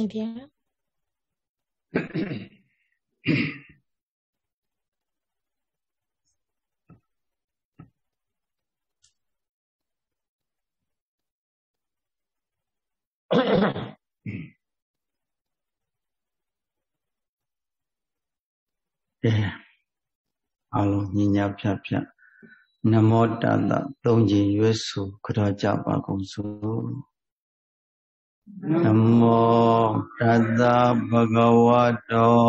ရှင်ဗျာကဲအလုံးညညာဖြတ်ဖြတ်နမောတတသုံးခြင်းရွေးစုကြောကြပါကုန်စို့ နမောတတဘဂဝတော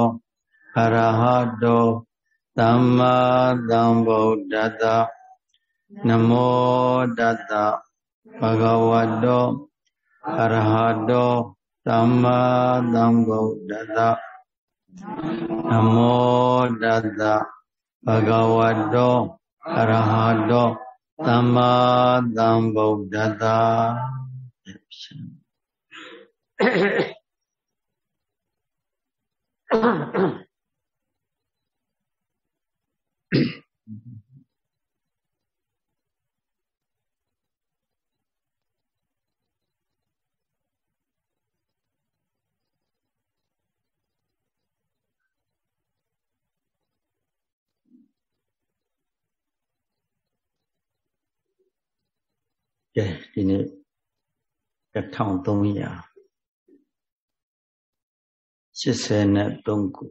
အရဟတောသမ္မာသမ္ဗုဒ္ဓတနမောတတဘဂဝတောအရဟတောသမ္မာသမ္ဗုဒ္ဓတနမောတတဘဂဝတောအရဟတောသမ္မာသမ္ဗုဒ္ဓတာ ကဲဒီနေ့ 1383ခု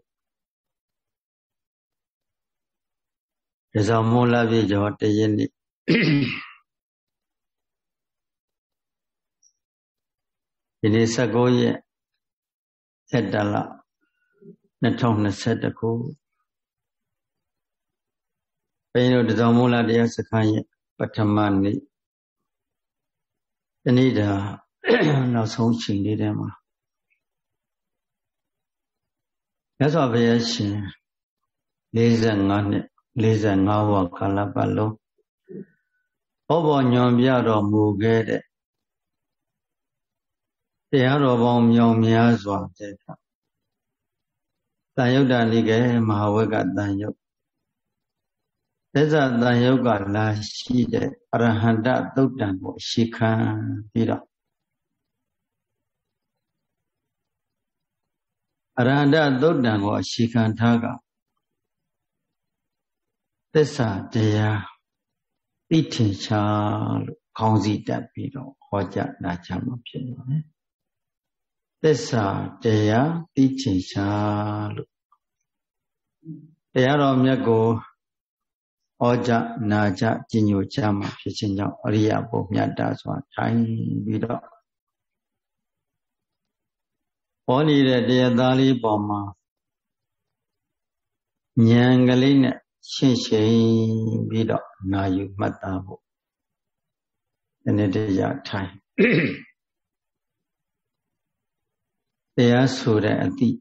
ဒါကြောင့်မိုးလာပြည့်ကျော်တရက်နေ့ဒီနေ့19ရက်သက်တလ2021ခုဘယ်လိုဒါကြောင့်မိုးလာတရားစခန်းရဲ့ပထမနေ့ဒီနေ့ဒါနောက်ဆုံးချိန်လေးထဲမှာ မြတ်စွာဘုရားရှင်45နှစ်45ဝကာလပတ်လုံးဘောဘောညွန်ပြတော်မူခဲ့တဲ့တရားတော်ပေါင်းမြောင်များစွာတဲ့ကတန်ယုတ်တန်လိကေမဟာဝကတန်ယုတ်သက်ဇတန်ယုတ်ကလာရှိတဲ့အရဟန္တသုတ်တံကိုရှိခံပြီးတော့ အရဟန္တသုတ်တံကိုရှိခံထားကသစ္စာတရားသိထင်ရှားလို့ခေါင်းစည်းတက်ပြီးတော့ဟောကြားနာချမှာဖြစ်ပါတယ်သစ္စာတရားသိထင်ရှားလို့တရားတော်မြတ်ကိုဩကြနာကြကြည်ညိုကြမှာဖြစ်ခြင်းကြောင့်အရိယဘုံမြတ်တာစွာထိုင်ပြီးတော့ ဟောနေတဲ့တရားသားလေးပေါ်မှာဉာဏ်ကလေးနဲ့ရှင်းရှင်းပြီးတော့နာယူမှတ်သားဖို့ဒီနေ့တရားထိုင်တရားဆိုတဲ့အသည့်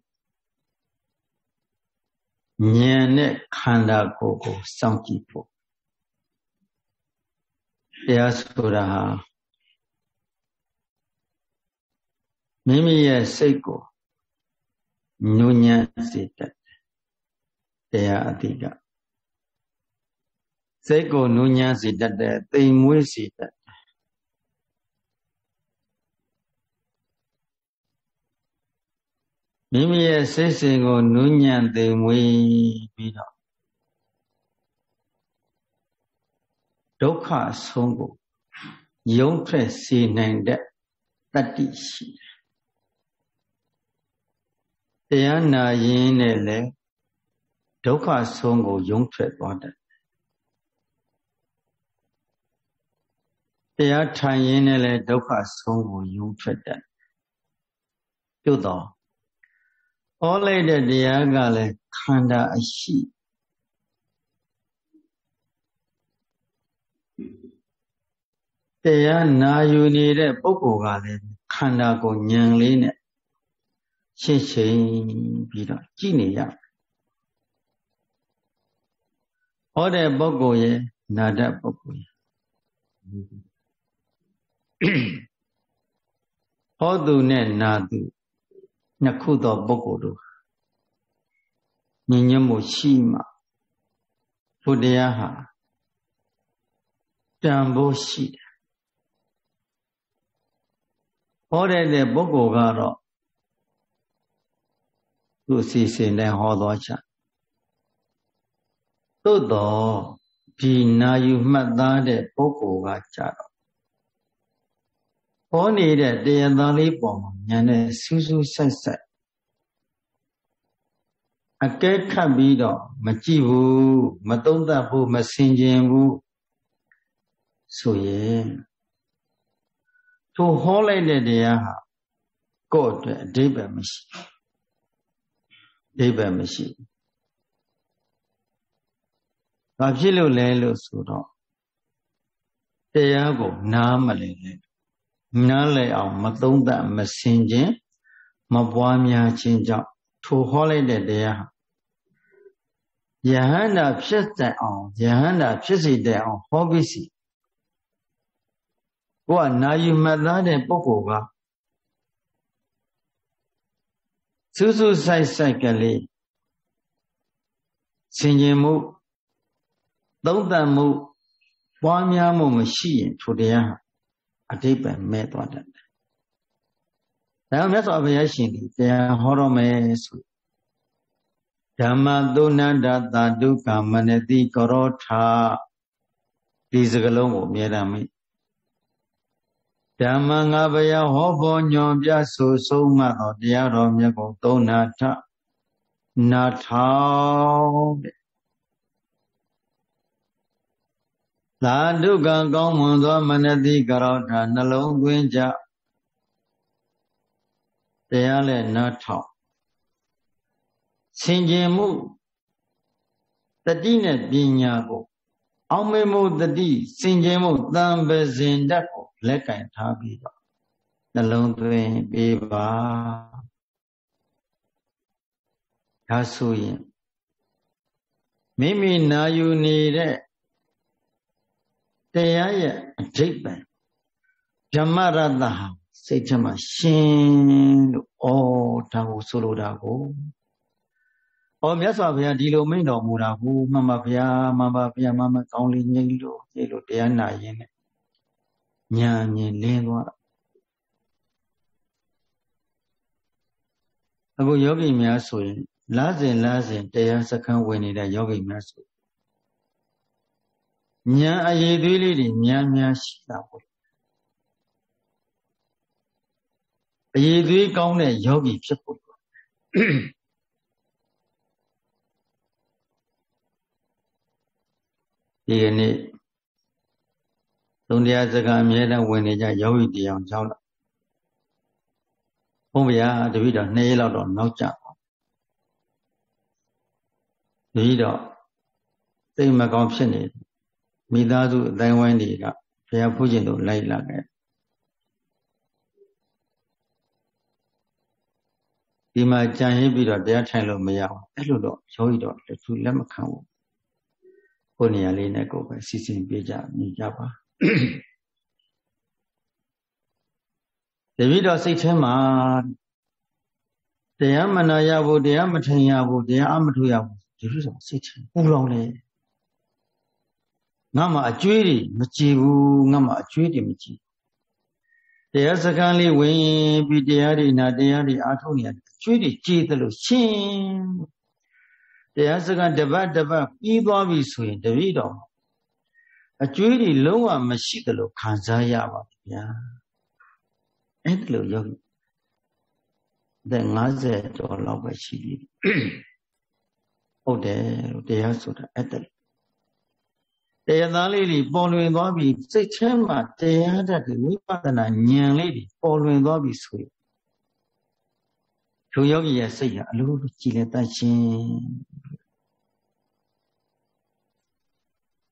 ဉာဏ်နဲ့ခန္ဓာကိုယ်ကိုစောင့်ကြည့်ဖို့တရားဆိုတာဟာ မိမိရဲ့စိတ်ကိုညဉ့်ညံ့စေတတ်တယ်တရားအတိကစိတ်ကိုညဉ့်ညံ့စေတတ်တယ်တိမ်မွေးစေတတ်မိမိရဲ့စိတ်စဉ်ကိုနူးညံ့သိမ်မွေးပြီးတော့ဒုက္ခဆုံးကိုယုံထွက်စေနိုင်တဲ့တတ္တိရှိတယ်။ တရားနာရင်နဲ့လည်းဒုက္ခဆုံးကိုယုံထွက်သွားတယ်။တရားထိုင်ရင်နဲ့လည်းဒုက္ခဆုံးကိုယုံထွက်တယ်။ပြုတ်တော့ဟောလိုက်တဲ့တရားကလည်းခန္ဓာအရှိတရားနာယူနေတဲ့ပုဂ္ဂိုလ်ကလည်းခန္ဓာကိုဉာဏ်လေးနဲ့ ရှင်းရှင်းပြီးတော့ကြည့်နေရဟောတဲ့ပုဂ္ဂိုလ်ရဲ့နာတတ်ပုဂ္ဂိုလ်ရဲ့ဟောသူနဲ့နာသူနှစ်ခုသောပုဂ္ဂိုလ်တို့ညီညွတ်မှုရှိမှဘုရားဟာတန်ဖိုးရှိတယ်ဟောတဲ့တဲ့ပုဂ္ဂိုလ်ကတော့ သူ့စီစဉ်နဲ့ဟောသွားချသို့တော့ဒီနာယူမှတ်သားတဲ့ပုဂ္ဂိုလ်ကကြတော့ဟောနေတဲ့တရားသားလေးပေါ်မှာဉာဏ်နဲ့စူးစူးဆိုင်ဆိုင်အကဲခတ်ပြီးတော့မကြည့်ဘူးမသုံးသပ်ဘူးမဆင်ခြင်ဘူးဆိုရင်ထိုဟောလိုက်တဲ့တရားဟာကိုယ့်အတွက်အဓိပ္ပာယ်မရှိ အဓိပ္ပာယ်မရှိဘာဖြစ်လို့လဲလို့ဆိုတော့တရားကိုနားမလည်လဲနားလည်အောင် မသုံးသပ်မဆင်ခြင်မပွားများခြင်းကြောင့်ထိုဟောလိုက်တဲ့တရားယဟန္တာဖြစ်တဲ့အောင်ယဟန္တာဖြစ်စေတဲ့အောင်ဟောပြီးစီကိုကနာယူမှတ်သားတဲ့ပုဂ္ဂိုလ်က စူးစူးဆိုင်ဆိုင်ကလေးဆင်ញင်မှုသုံးသပ်မှုပွားများမှုမရှိရင်ထိုတရားအတိပ္ပယ်မဲ့သွားတတ်တယ်။ဒါမြတ်စွာဘုရားရှင်ဒီတရားဟောတော်မယ်ဆိုဓမ္မသုဏ္ဍတာဒုက္ခမနတိကရောထာဒီစကလုံးကိုအမြဲတမ်းမိ ဓမ္မငါဘယဟောဖို့ညွန်ပြဆိုဆုံးမသောတရားတော်မြတ်ကိုသုံးနာထနာထောင်တဲ့သာဒုက္ခကောင်းမွန်သောမနတိကရောထာနှလုံးသွင်းကြတရားလဲနာထောင်ဆင်ခြင်မှုတတိနဲ့ပညာကို အောင်မေမှုတတိစင်ကြင်မှုတံပဇင်တတ်ကိုလက်ကင်ထားပြီးတော့နှလုံးသွင်းပေးပါဒါဆိုရင်မိမိနာယူနေတဲ့တရားရဲ့အဓိပ္ပာယ်ဓမ္မရတ္တဟာစိတ်ထဲမှာရှင်းလို့ဩဒါကိုဆိုလိုတာကို။ အော်မြတ်စွာဘုရားဒီလိုမိန့်တော်မူတာကိုမှန်ပါဗျာမှန်ပါဗျာမှန်ပါကောင်းလေးငြိမ့်လို့ဒီလိုတရားနာရင်နဲ့ညာမြင်လင်းသွားအခုယောဂီများဆိုရင်လားစဉ်လားစဉ်တရားစခန်းဝင်နေတဲ့ယောဂီများဆိုညာအရေးသွေးလေးတွေများများရှိတာပေါ့အရေးသွေးကောင်းတဲ့ယောဂီဖြစ်ဖို့ ဒီကနေ့သုံးတရားစကားအမြဲတမ်းဝင်နေကြယောဂီတရားကြောင်းတော့ဘုန်းဗျာတပည့်တော်နှစ်ရက်လောက်တော့နောက်ကျပါတပည့်တော်သိမကောင်းဖြစ်နေမိသားစုအတိုင်းဝိုင်းတွေကဘုရားဖူးခြင်းတို့လိုက်လာခဲ့ဒီမှာကြံရစ်ပြီးတော့တရားထိုင်လို့မရဘူးအဲ့လိုတော့ယောဂီတော့သူလက်မခံဘူး ကိုယ်နေရာလေးနဲ့ကိုယ်ပဲစီစဉ်ပေးကြမြင်ကြပါတပည့်တော်စိတ်ထဲမှာတရားမနာရဘူးတရားမထင်ရဘူးတရားအမထူရဘူးဒီလိုဆိုစိတ်ထဲပူလောင်လေငါမှအကျွေးတွေမကြည်ဘူးငါမှအကျွေးတွေမကြည်တရားစကားလေးဝင်ပြီးတရားတွေနာတရားတွေအားထုတ်နေရတယ်အကျွေးတွေကြည်တယ်လို့ရှင်း တရားစကားတပတ်တပတ်ပြီးသွားပြီဆိုရင်တပည့်တော်အကျွေးတွေလုံးဝမရှိတယ်လို့ခံစားရပါဗျာအဲ့ဒါလို့ယောဂီတဲ့50ကျော်လောက်ပဲရှိသေးတယ်ဟုတ်တယ်လို့တရားဆိုတာအဲ့ဒါတရားသားလေးတွေပေါ်လွင်သွားပြီစိတ်ထဲမှာတရားတတ်ဝိပဿနာဉာဏ်လေးတွေပေါ်လွင်သွားပြီဆိုရင် ထိုယောဂီရဲ့စိတ်ဟာအလိုလိုကြည်လက်တတ်ခြင်း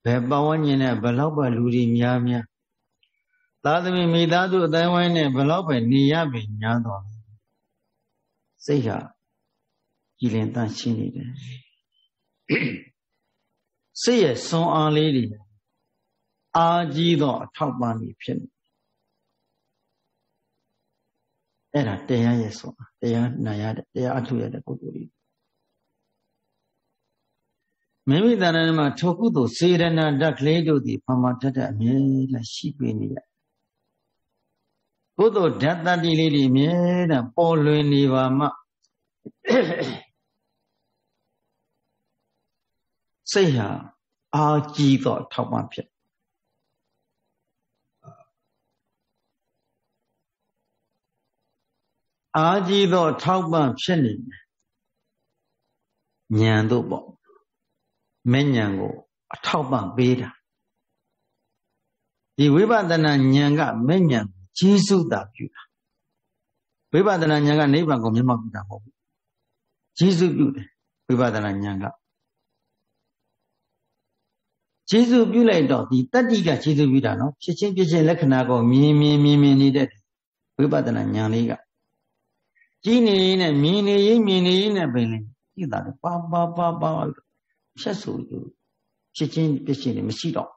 ဘယ်ပဝန်းကျင်နဲ့ဘလောက်ပဲလူတွေများများသာသမီမိသားစုအတိုင်းဝိုင်းနဲ့ဘလောက်ပဲနေရပြီညာတော့စိတ်ဟာကြည်လင်တတ်ရှင်းနေတယ်စိတ်ရဲ့စွမ်းအားလေးတွေအာကြီးသောအထောက်ပံ့တွေဖြစ်နေအဲ့ဒါတရားရဲ့စွမ်း တရားနာရတဲ့တရားအထုရတဲ့ပုဂ္ဂိုလ်တွေမိမိတရားထဲမှာထောကုသို့စေရဏဓာတ်ကလေးတို့သည်ဖမတတ်တဲ့အမြဲတမ်းရှိပေနေရကုသိုလ်ဓာတ်တတ္တိလေးတွေအမြဲတမ်းပေါ်လွင်နေပါမှစိတ်ဟာအာကြည်သောအထောက်ပံ့ဖြစ် အာကြီးသောထောက်ပံ့ဖြစ်နေတယ်ဉာဏ်တို့ပေါ့မဲ့ဉာဏ်ကိုအထောက်ပံ့ပေးတာဒီဝိပဿနာဉာဏ်ကမဲ့ဉာဏ်ကျေးဇူးတာပြုတာဝိပဿနာဉာဏ်ကနိဗ္ဗာန်ကိုမျက်မှောက်ပြုတာမဟုတ်ဘူးကျေးဇူးပြုတယ်ဝိပဿနာဉာဏ်ကကျေးဇူးပြုလိုက်တော့ဒီတတ္တိကကျေးဇူးပြုတာနော်ဖြစ်ချင်းဖြစ်ချင်းလက္ခဏာကိုမြင်မြင်မြင်မြင်နေတဲ့ဝိပဿနာဉာဏ်လေးက ကြည်နေရင်နဲ့မြင်နေရင်မြင်နေရင်နဲ့ပဲလေကြည့်တာပါပါပါပါဖြတ်ဆိုဖြစ်ချင်းဖြစ်ချင်းတွေမရှိတော့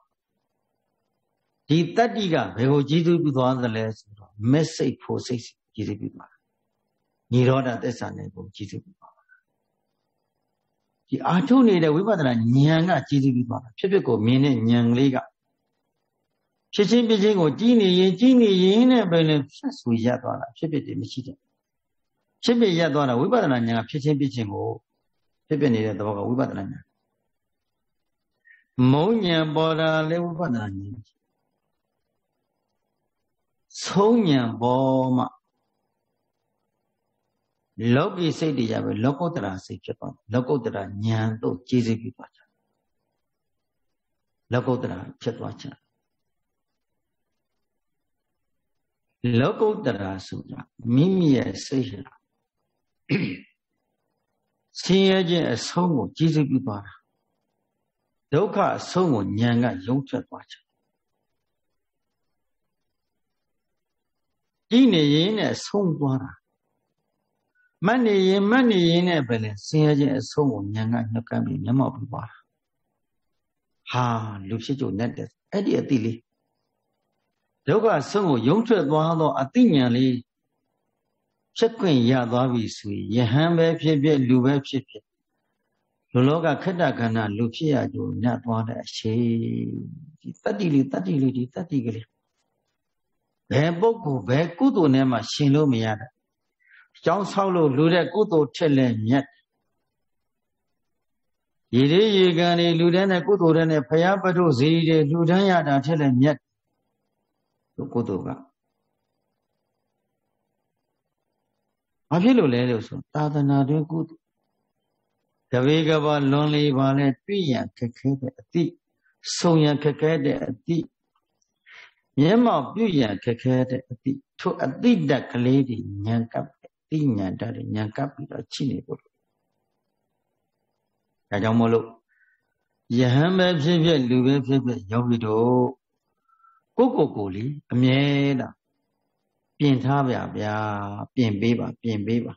ဒီတတ္တိကဘယ်ကိုကျေးဇူးပြုသွားသလဲဆိုတော့မက်စိတ်ဖို့စိတ်ကျေးဇူးပြုသွားတာညီရောဓသစ္စာနဲ့ကိုကျေးဇူးပြုသွားတာဒီအာထုနေတဲ့ဝိပဿနာဉာဏ်ကကျေးဇူးပြုသွားတာဖြစ်ဖြစ်ကိုမြင်တဲ့ဉာဏ်ကလေးကဖြစ်ချင်းဖြစ်ချင်းကိုကြီးနေရင်ကြီးနေရင်နဲ့ပဲလေဖြတ်ဆူရသွားတာဖြစ်ဖြစ်တည်းမရှိတဲ့ ဖြစ်ဖြစ်ရသွားတာဝိပဿနာဉာဏ်ကဖြစ်ချင်းဖြစ်ချင်းကိုဖြစ်ဖြစ်နေတဲ့သဘောကဝိပဿနာဉာဏ်မုံဉာဏ်ပေါ်တာလေဝိပဿနာဉာဏ်ဆုံးဉဏ်ပေါ်မှာလောကီစိတ်တရားပဲလောကုတ္တရာစိတ်ဖြစ်သွားလောကုတ္တရာဉာဏ်တို့ကျေးဇူးပြုသွားချင်လောကုတ္တရာဖြစ်သွားချင်လောကုတ္တရာဆိုတာမိမိရဲ့စိတ်ဟာ ဆင်းရဲခြင်းအဆုံးကိုကျေးဇူးပြုသွားတာဒုက္ခအဆုံးကိုဉာဏ်ကယုံထွက်သွားချင်ကြည်နေရင်နဲ့ဆုံးသွားတာမတ်နေရင်မတ်နေရင်နဲ့ပဲလေဆင်းရဲခြင်းအဆုံးကိုဉာဏ်ကနှုတ်ကမ်းပြီးမျက်မှောက်ပြီးသွားတာဟာလူဖြစ်ကြုံနဲ့တဲ့အဲ့ဒီအတိလေးဒုက္ခဆုံးကိုယုံထွက်သွားသောအတိညာလေး ဖြစ်ခွင့်ရသွားပြီဆိုရင်ယဟန်ပဲဖြစ်ဖြစ်လူပဲဖြစ်ဖြစ်လူလောကခက်တခန္ဓာလူဖြစ်ရကြုံညသွားတဲ့အရှိဒီတတ္တိလေးတတ္တိလေးဒီတတ္တိကလေးဘယ်ပုဂ္ဂိုလ်ဘယ်ကုသိုလ်နဲ့မှရှင်လို့မရတဲ့ကျောင်းဆောက်လို့လူတဲ့ကုသိုလ်ထက်လဲမြတ်ရေလေးရေကန်တွေလူတဲ့နဲ့ကုသိုလ်တဲ့နဲ့ဖရာပထုဇီတွေလူတန်းရတာထက်လဲမြတ်လို့ကုသိုလ်က ဘာဖြစ်လို့လဲလို့ဆိုသာသနာတွင်ကုသိုလ်တဝေကဘာလွန်လီပါလဲတွေ့ရခက်ခဲတဲ့အတိဆုံရခက်ခဲတဲ့အတိမျက်မှောက်ပြုရန်ခက်ခဲတဲ့အတိထိုအတိတက်ကလေးတွေညံကပ်တိညာတတ်ညံကပ်ပြီးတော့ချိနေဖို့ဒါကြောင့်မို့လို့ယဟန်ပဲဖြစ်ဖြစ်လူပဲဖြစ်ဖြစ်ယောဂီတို့ကိုကိုကိုလီအမြဲတမ်း ပြင်ထားဗျာဗျာပြင်ပေးပါပြင်ပေးပါ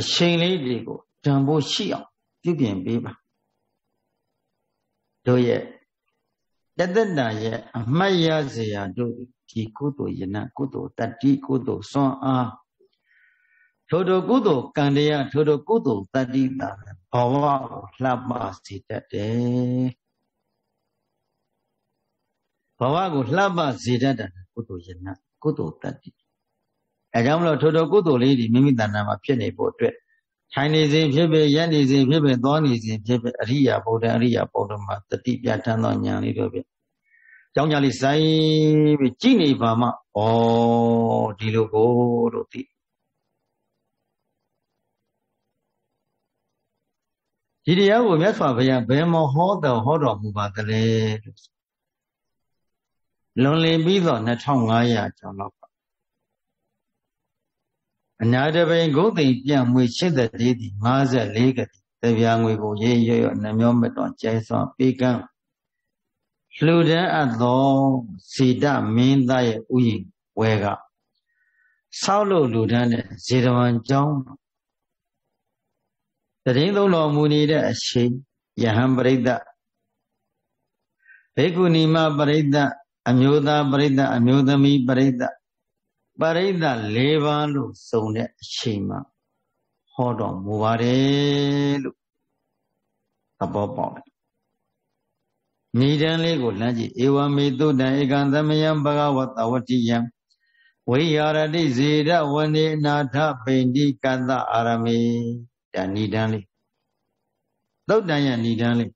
အချိန်လေးတွေကိုတန်ဖို့ရှိအောင်ပြုပြင်ပေးပါတို့ရဲ့တသက်တာရဲ့အမှတ်ရစရာတို့ဒီကုသိုလ်ယနကုသိုလ်တတ္တိကုသိုလ်စွမ်းအားထိုတို့ကုသိုလ်ကံတရားထိုတို့ကုသိုလ်တတ္တိတာဘဝကိုလှပစေတတ်တယ်ဘဝကိုလှပစေတတ်တယ်ကုသိုလ်ယန ကုသိုလ်တတ္တိအဲကြောင့်မလို့ထိုတို့ကုသိုလ်လေးဒီမိမိတဏ္ဍာမှာဖြစ်နေဖို့အတွက်ထိုင်နေစဉ်ဖြစ်ဖြစ်ရက်နေစဉ်ဖြစ်ဖြစ်သွားနေစဉ်ဖြစ်ဖြစ်အရိယာဗုဒ္ဓအရိယာဗုဒ္ဓမှာတတိပြဋ္ဌာန်းသောဉာဏ်လေးတို့ဖြင့်ကြောင်းကြလေးစိုင်းပြီးကြည်နေပါမှဩဒီလိုကိုလို့သိဒီတရားကိုမြတ်စွာဘုရားဘယ်မှာဟောတော်ဟောတော်မူပါသလဲလွ န်လည်ပြီးတော့2500ကျော်လောက်အနာတပိန်ဂုတ်သိမ်ပြန့်မွေရှစ်သက်သေးသည်54ကတိတပြာငွေကိုရေးရွရွနှမျောမတော်ကျဲစွာပေးကမ်းလှူဒန်းအပ်သောဇေဒမင်းသားရဲ့ဥယျာဉ်ဝဲကဆောက်လို့လှူဒန်းတဲ့ဇေဒဝံကျောင်းတရင်သုံးတော်မူနေတဲ့အချိန်ယဟန်ပရိသတ်ဘေကုဏီမပရိသတ် အမျိုးသားပရိသတ်အမျိုးသမီးပရိသတ်ပရိသတ်၄ပါးလို့စုံတဲ့အချိန်မှာဟောတော်မူပါတယ်လို့သဘောပေါက်တယ်။မိတန်းလေးကိုလမ်းကြည့်ဧဝမေတုတံဧကံသမယံဘဂဝတဝတိယံဝိဟာရတိဇေရဝနေနာထပိန္တိကတ္တအာရမေဒါဏိတန်းလေးသသုတ်တန်ရဲ့ဏိဒန်းလေး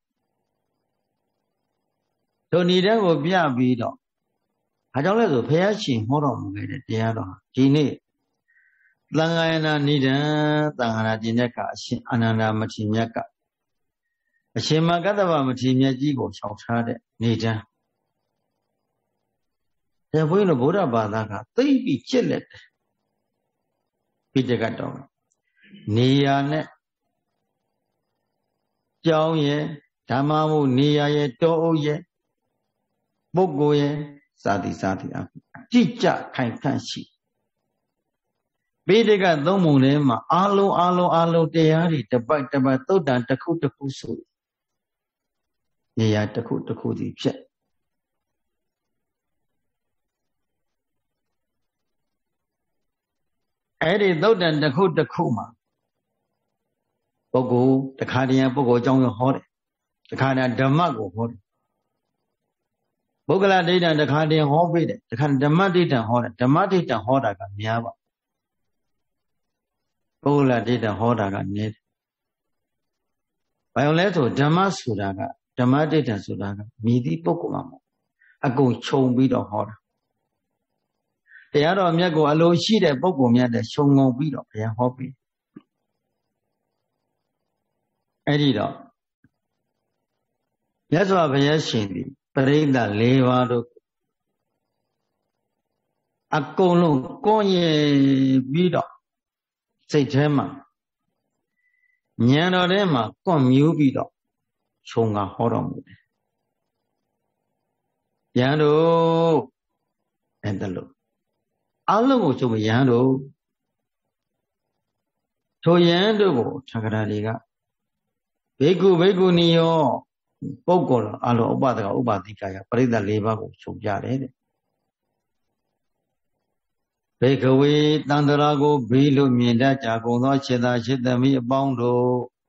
တို့ဏိဒန်းကိုပြပြီးတော့ ဘာကြောင့်လဲဆိုဘုရားရှင်ဟောတော်မူခဲ့တဲ့တရားတော်ဒီနေ့သံဃာယနာဏိဒန်းသံဃာနာကျင့်ချက်ကအရှင်အာနန္ဒမထေရမြတ်ကအရှင်မကတ္တဗမထေရမြတ်ကြီးကိုရှောင်ထားတဲ့ဏိဒန်းဒါဘုန်းကြီးတို့ဗုဒ္ဓဘာသာကသိပြီးကျက်လက်တယ်ပိဋကတ်တော်နေရာနဲ့ကြောင်းရဲ့ဓမ္မမှုနေရာရဲ့တောအုပ်ရဲ့ပုဂ္ဂိုလ်ရဲ့ စာတိစာတိအကြည်ကြခိုင်ခန့်ရှိပိဋကသုံးပုံထဲမှာအာလုံးအာလုံးအာလုံးတရားတွေတပိုက်တပိုက်သုတ်တန်တစ်ခုတစ်ခုဆိုနေရာတစ်ခုတစ်ခုစီဖြစ်အဲ့ဒီသုတ်တန်တစ်ခုတစ်ခုမှာပုဂ္ဂိုလ်တခါတည်းပုဂ္ဂိုလ်အကြောင်းကိုဟောတယ်တခါတည်းဓမ္မကိုဟောတယ် ပုဂ္ဂလဒိဋ္ဌံတခါတည်းဟောပေးတယ်တခါဓမ္မဒိဋ္ဌံဟောတယ်ဓမ္မဒိဋ္ဌံဟောတာကများပါပုဂ္ဂလဒိဋ္ဌံဟောတာကနည်းတယ်ဘာလို့လဲဆိုဓမ္မဆိုတာကဓမ္မဒိဋ္ဌံဆိုတာကမြည်သည့်ပုဂ္ဂိုလ်မှာမဟုတ်အကုန်ခြုံပြီးတော့ဟောတာတရားတော်မြတ်ကိုအလိုရှိတဲ့ပုဂ္ဂိုလ်မြတ်တဲ့ခြုံငုံပြီးတော့ဘုရားဟောပြီးအဲ့ဒီတော့မြတ်စွာဘုရားရှင်ဒီ ပရိသတ်၄ပါးတို့အကုန်လုံးကိုယ်ရင်ပြီးတော့စိတ်ထဲမှာဉာဏ်တော်ထဲမှာကွန်မြူးပြီးတော့ခြုံကဟောတော်မူတယ်။ယံတို့အဲ့ဒါလို့အလုံးကိုချုပ်ယံတို့ထိုယံတို့ကိုသက္ကရာတွေကဘေကုဘေကုနီယော ပုဂ္ဂိုလ်အလုံးဥပဒကဥပတိကယပရိသတ်၄ပါးကိုချုပ်ပြတယ်တဲ့ဘေကဝေတန္တရာကိုဘေးလို့မြင်တတ်ကြကုန်သောခြေသာခြေသမီးအပေါင်းတို့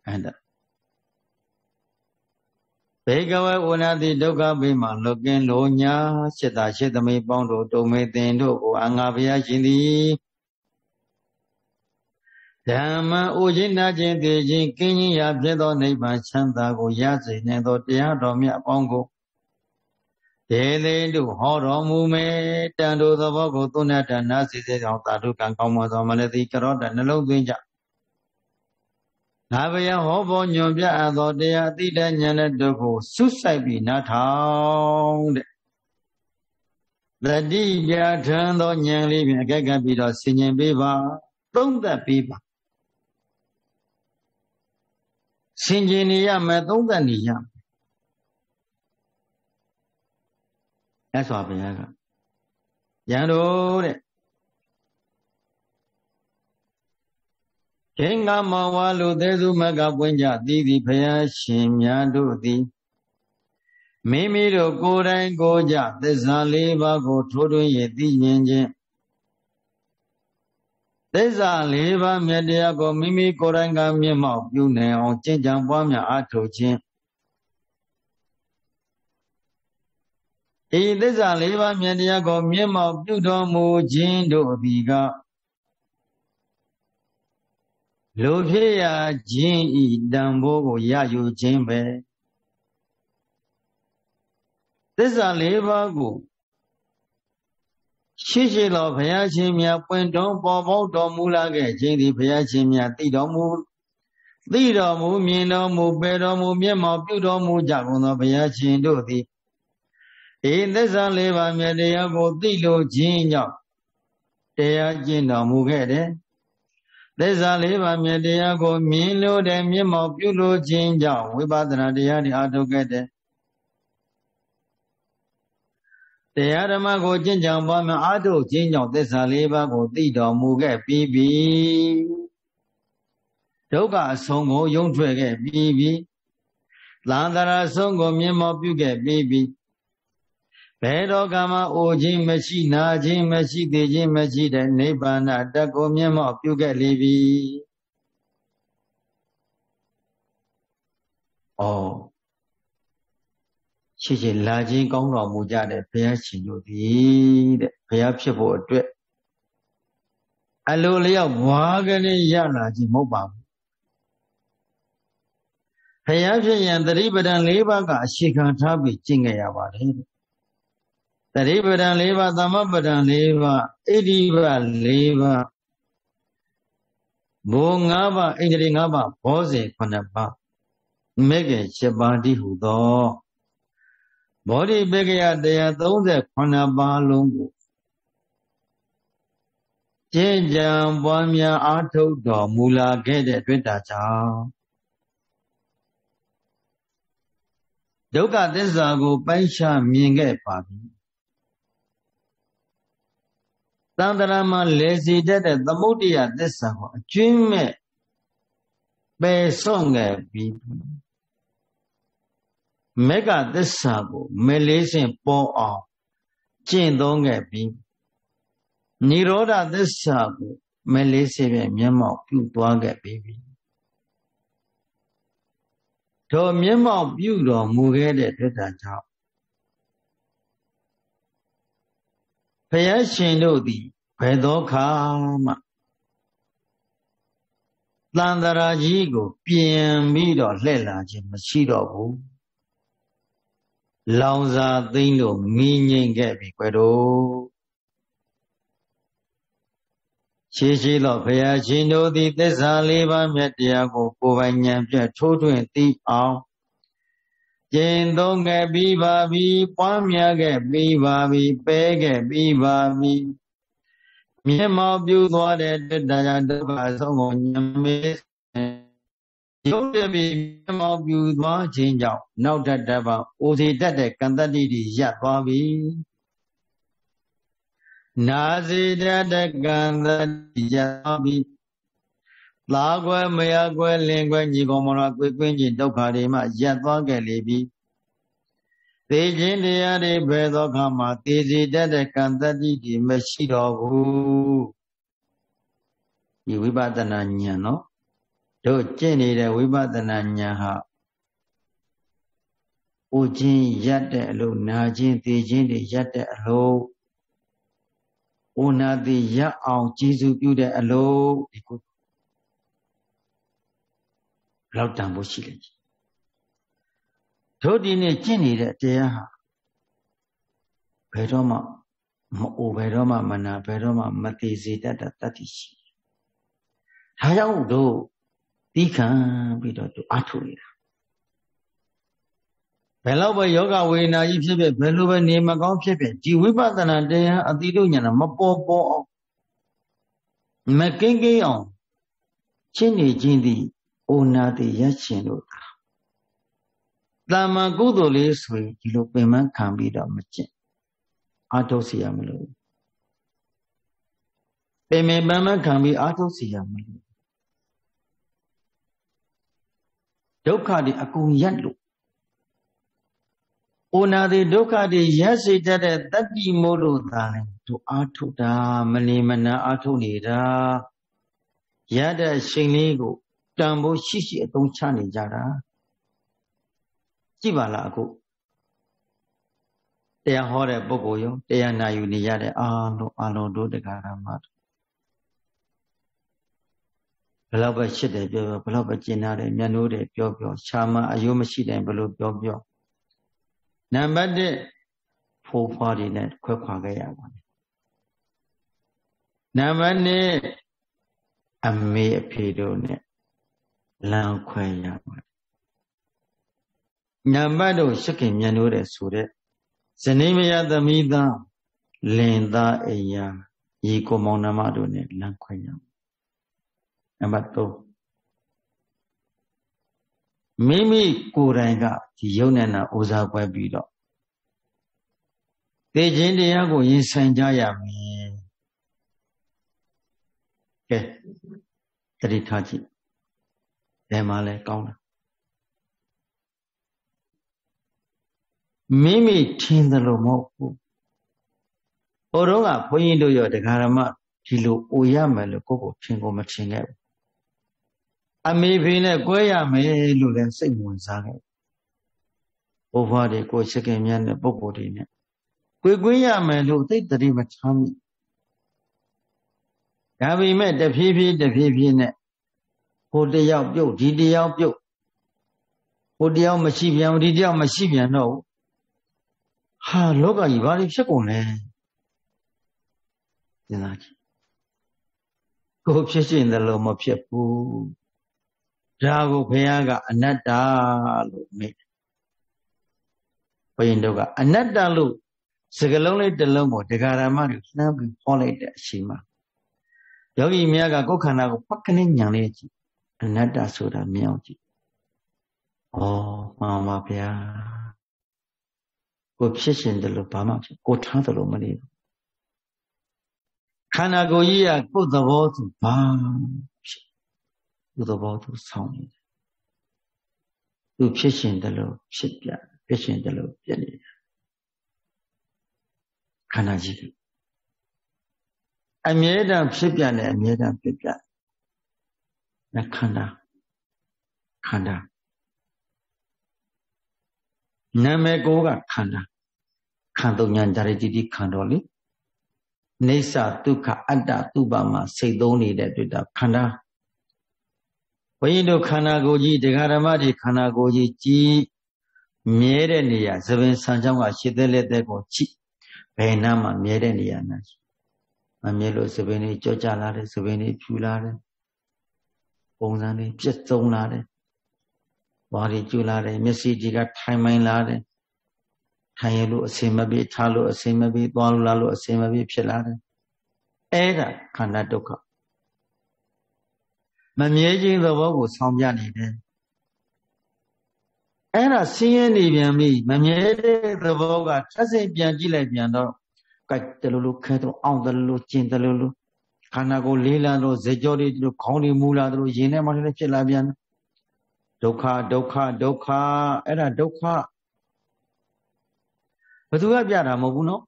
အဲ့ဒါဘေကဝေဝနတိဒုက္ခဘေးမှာလွတ်ကင်းလို့ညာခြေသာခြေသမီးပေါင်းတို့တုံမေတင်တို့ကိုအငါဘုရားရှင်သည် ဓမ္မအိုခြင်းနာခြင်းသိခြင်းကင်းခြင်းရာဖြစ်သောနိဗ္ဗာန်ချမ်းသာကိုရစေနိုင်သောတရားတော်မြတ်အပေါင်းကိုဒေလေတို့ဟောတော်မူမေတန်တို့သဘောကိုသုဏတနာစီစေအောင်သာဓုကံကောင်းမွန်သောမနတိကရောတနှလုံးသွင်းကြငါဘယဟောပေါ်ညွန်ပြအပ်သောတရားအတိတဉာဏ်နဲ့တို့ကိုစွတ်ဆိုင်ပြီးနားထောင်တဲ့တတိပြထံသောဉာဏ်လေးဖြင့်အကဲကပ်ပြီးတော့ဆင်ញင်ပေးပါသုံးသက်ပေးပါ ဆင်ခြင်နေရမယ်သုံးသက်နေရမယ်မြတ်စွာဘုရားကရန်တို့တဲ့ခေငါမောဝါလူသေးစုမကပွင့်ကြသည်သည်ဘုရားရှင်များတို့သည်မိမိတို့ကိုယ်တိုင်ကိုကြသစ္စာလေးပါးကိုထိုးထွင်းရသိမြင်ခြင်း သစ္စာလေးပါးမြတ်တရားကိုမိမိကိုယ်တိုင်ကမျက်မှောက်ပြုနိုင်အောင်ကျင့်ကြံပွားများအားထုတ်ခြင်းဤသစ္စာလေးပါးမြတ်တရားကိုမျက်မှောက်ပြုတော်မူခြင်းတို့အပြီးကလူဖြစ်ရာခြင်းဤတန်ဖိုးကိုရယူခြင်းပဲသစ္စာလေးပါးကို ရှိရှိသောဘုရားရှင်မြတ်ပွင့်တော်ပေါ်ပေါက်တော်မူလာခဲ့ခြင်းသည်ဘုရားရှင်မြတ်သိတော်မူသိတော်မူမြင်တော်မူပယ်တော်မူမျက်မှောက်ပြုတော်မူကြကုန်သောဘုရားရှင်တို့သည်ဧသစ္စာလေးပါးမြတ်တရားကိုသိလို့ခြင်းကြောင့်တရားကျင့်တော်မူခဲ့တယ်သစ္စာလေးပါးမြတ်တရားကိုမြင်လို့တဲ့မျက်မှောက်ပြုလို့ခြင်းကြောင့်ဝိပဿနာတရားတွေအားထုတ်ခဲ့တယ် တရားဓမ္မကိုကျင့်ကြံပွားများအားထုတ်ခြင်းကြောင့်သစ္စာလေးပါးကိုသိတော်မူခဲ့ပြီးပြီဒုက္ခအဆုံးကိုယုံထွက်ခဲ့ပြီးပြီသံတရာဆုံးကိုမြင်မောပြုခဲ့ပြီးပြီဘယ်တော့ကမှအိုခြင်းမရှိနာခြင်းမရှိသေးခြင်းမရှိတဲ့နိဗ္ဗာန်တတ်ကိုမြင်မောပြုခဲ့လေပြီ ဩရှိရှိလာခြင်းကောင်းတော်မူကြတဲ့ဘုရားရှင်တို့သည်တဲ့ဘုရားဖြစ်ဖို့အတွက်အလိုလျောက်ဘွားကလေးရလာခြင်းမဟုတ်ပါဘူးဖယားဖြစ်ရင်တတိပဒံ၄ပါးကအရှိခံထားပြီးကျင့်ကြရပါတယ်တတိပဒံ၄ပါးသမပဒံ၄ပါးဣတိပ၄ပါးဘိုး၅ပါးဣန္ဒြေ၅ပါးဘောဇဉ်9ပါးမေကေ7ပါးတိဟုသော ဘောဓိပေကယ138ပါးလုံးကိုကျင့်ကြံပွားများအားထုတ်တော်မူလာခဲ့တဲ့တွေ့တာကြောင့်ဒုက္ခသစ္စာကိုပိုင်းခြားမြင်ခဲ့ပါပြီတန်တရာမှာလေစီတတ်တဲ့သမုဒ္ဒယသစ္စာကိုအကျွင်းမဲ့ပယ်စွန့်ခဲ့ပြီး မေကသစ္စာကိုမလေးစင်ပေါ်အောင်ကျင့်သုံးခဲ့ပြီးនិရောဓသစ္စာကိုမလေးစင်ပဲမျက်မှောက်ပြုသွားခဲ့ပြီးထိုမျက်မှောက်ပြုတော်မူခဲ့တဲ့တွေ့တာကြောင့်ဘုရားရှင်တို့သည်ဘယ်သောခါမှတန်တရာကြီးကို ပြင်ပြီးတော့လှည့်လာခြင်းမရှိတော့ဘူး လောင်စာသိမ့်လို့မီးငိမ့်ခဲ့ပြီကွယ်တော့ရှိရှိတော့ဘုရားရှင်တို့သည်သစ္စာလေးပါးမြတ်တရားကို ကိုယ်ပိုင်ဉာဏ်ဖြင့်ထိုးထွင်းသိအောင်ကျင့်သုံးခဲ့ပြီးပါပြီပွားများခဲ့ပြီးပါပြီပဲခဲ့ပြီးပါပြီမြတ်မောပြုသွားတဲ့တရားဒုက္ခအဆုံးကိုညမေ ရုပ်တပိမြတ်မောပြုသွားခြင်းကြောင့်နောက်တတပါအိုစီတတ်တဲ့ကံတတိတိရပ်သွားပြီနာစီတတ်တဲ့ကံတတိရပ်သွားပြီသာကွယ်မရကွယ်လင်ကွယ်ညီကောင်မတော်ကွယ်ကွင်းချင်းဒုက္ခတွေမှရပ်သွားခဲ့လေပြီသေခြင်းတရားတွေဘယ်သောအခါမှသေစီတတ်တဲ့ကံတတိတွေမရှိတော့ဘူးဒီဝိပဿနာဉာဏ်နော် တို့ကျင့်နေတဲ့ဝိပဿနာဉာဏ်ဟာအိုခြင်းရက်တဲ့အလို့နာခြင်းသေခြင်းတွေရက်တဲ့အလို့အိုနာတိရအောင်ကြည်စုပြုတဲ့အလို့ဒီကုလောက်တန်ဖို့ရှိလိမ့်မယ်တို့ဒီနေ့ကျင့်နေတဲ့တရားဟာဘယ်တော့မှမအိုဘယ်တော့မှမနာဘယ်တော့မှမသေးစေတတ်တဲ့တတ္တိရှိဒါကြောင့်တို့ တီးခံပြီးတော့သူအားထုတ်နေတာဘယ်လောက်ပဲယောဂဝေဒနာကြီးဖြစ်ဖြစ်ဘယ်လိုပဲနေမကောင်းဖြစ်ဖြစ်ဒီဝိပဿနာတရားအတိတို့ညာမပေါ်ပေါ်အောင်မကင်းကင်းအောင်ရှင်းနေခြင်းသည်အိုနာတိရရှင်တို့သာတာမန်ကုသိုလ်လေးဆိုရင်ဒီလိုပင်မခံပြီးတော့မကျင့်အာထုတ်စီရမလို့ပင်မပင်မခံပြီးအာထုတ်စီရမလို့ ဒုက္ခတွေအကုန်ရက်လို့အိုနာတွေဒုက္ခတွေရက်စေတတ်တဲ့တတ္တိမို့လို့သာလဲသူအာထုတ်တာမနေမနာအာထုတ်နေတာရတဲ့ရှင်လေးကိုတန်ဖို့ရှိရှိအသုံးချနေကြတာကြည့်ပါလားအခုတရားဟောတဲ့ပုဂ္ဂိုလ်ရောတရားနာယူနေရတဲ့အာလုံးအာလုံးတို့တရားဓမ္မ ဘယ်လောက်ပဲရှစ်တယ်ပြောပြောဘယ်လောက်ပဲကျင်နာတယ်မျက်နှိုးတယ်ပြောပြောရှာမအယုံမရှိတိုင်းဘယ်လိုပြောပြောနံပါတ်1ဖိုးဖွားတွေနဲ့ခွဲခွာခဲ့ရပါတယ်နံပါတ်2အမေအဖေတို့နဲ့လမ်းခွဲရပါတယ်နံပါတ်တို့ရှစ်ခင်မြတ်လို့တဲ့ဆိုတဲ့ဇနိမယသမီးသားလင်သားအိယာရီကိုမောင်နှမတို့နဲ့လမ်းခွဲရ နံပါတ်3မိမိကိုယ်တိုင်ကဒီယုံနဲ့နာအိုစားပွဲပြီးတော့သေခြင်းတရားကိုရင်ဆိုင်ကြရမယ်ကဲတတိထားကြည့်ဘယ်မှာလဲကောင်းလားမိမိထင်တယ်လို့မဟုတ်ဘူးဟိုတော့ကဘုန်းကြီးတို့ရောတရားဓမ္မဒီလိုအိုရမယ်လို့ကိုယ့်ကိုထင်ကိုမထင်ခဲ့ဘူး အမေဖေနဲ့ကွဲရမယ်လို့လည်းစိတ်ဝင်စားခဲ့ဘိုးဘွားတွေကိုချစ်ခင်မြတ်တဲ့ပုဂ္ဂိုလ်တွေနဲ့ကွေကွေးရမယ်လို့သိတတိမချမ်းမိဒါပေမဲ့တဖြည်းဖြည်းတဖြည်းဖြည်းနဲ့ဟိုတယောက်ပြုတ်ဒီတယောက်ပြုတ်ိုတယောက်မရှိပြန်ဒီတယောက်မရှိပြန်တော့ဟာလောကကြီးဘာတွေဖြစ်ကုန်လဲစဉ်းစားကြည့်ကိုဖြစ်ရှင်တယ်လို့မဖြစ်ဘူး ဒါကိုဘုရားကအနတ္တလို့မိတ်ဘုရင်တို့ကအနတ္တလို့စကလုံးလေးတစ်လုံးကိုဒကာရမတွေနှမ်းပြီးဟောလိုက်တဲ့အချိန်မှာယောဂီများကကိုယ်ခန္ဓာကိုဖက်ကနေညံလေးကြည့်အနတ္တဆိုတာမြင်အောင်ကြည့်ဩမှန်ပါဗျာကိုဖြစ်ရှင်တယ်လို့ဘာမှဖြစ်ကိုထားတယ်လို့မနေဘူးခန္ဓာကိုယ်ကြီးကကိုယ်သဘောသူဘာ ဖြစ်ကိုယ်သဘောသူဆောင်းနေတယ်သူဖြစ်ရှင်တယ်လို့ဖြစ်ပြဖြစ်ရှင်တယ်လို့ပြနေတယ်ခန္ဓာကြီးအမြဲတမ်းဖြစ်ပြတယ်အမြဲတမ်းဖြစ်ပြတယ်ခန္ဓာခန္ဓာနာမည်ကိုကခန္ဓာခန္တုညာဓာရတိတိခန္ဓာလေနေသဒုက္ခအတ္တသူပမှာစိတ်သုံးနေတဲ့တွေ့တာခန္ဓာ ဘုန်းကြီးတို့ခန္ဓာကိုယ်ကြီးတရားဓမ္မတွေခန္ဓာကိုယ်ကြီးကြီးမြဲတဲ့နေရာသဘင်ဆံချောင်းကရှစ်သက်လက်သက်ကိုကြည့်ဘယ်နာမှာမြဲတဲ့နေရာနာရှိမမြဲလို့သဘင်တွေကြော့ကြလာတယ်သဘင်တွေဖြူလာတယ်ပုံစံတွေပြည့်စုံလာတယ်ဘာတွေကျူလာတယ်မျက်စိကြီးကထိုင်မိုင်းလာတယ်ထိုင်ရလို့အစင်မပြေထားလို့အစင်မပြေသွားလို့လာလို့အစင်မပြေဖြစ်လာတယ်အဲ့ဒါခန္ဓာဒုက္ခ မမြဲခြင်းသဘောကိုဆောင်းပြနေတယ်အဲ့ဒါဆင်းရဲနေပြန်ပြီမမြဲတဲ့သဘောကထပ်စိတ်ပြန်ကြည့်လိုက်ပြန်တော့ကြိုက်တယ်လို့ခဲတယ်အောင်တယ်လို့ကျင်တယ်လို့ခန္ဓာကိုယ်လေးလံလို့ဇေကြောတွေလို့ခေါင်းတွေမူလာတယ်ရင်ထဲမှာလည်းဖြစ်လာပြန်ဒုက္ခဒုက္ခဒုက္ခအဲ့ဒါဒုက္ခဘသူကပြတာမဟုတ်ဘူးနော်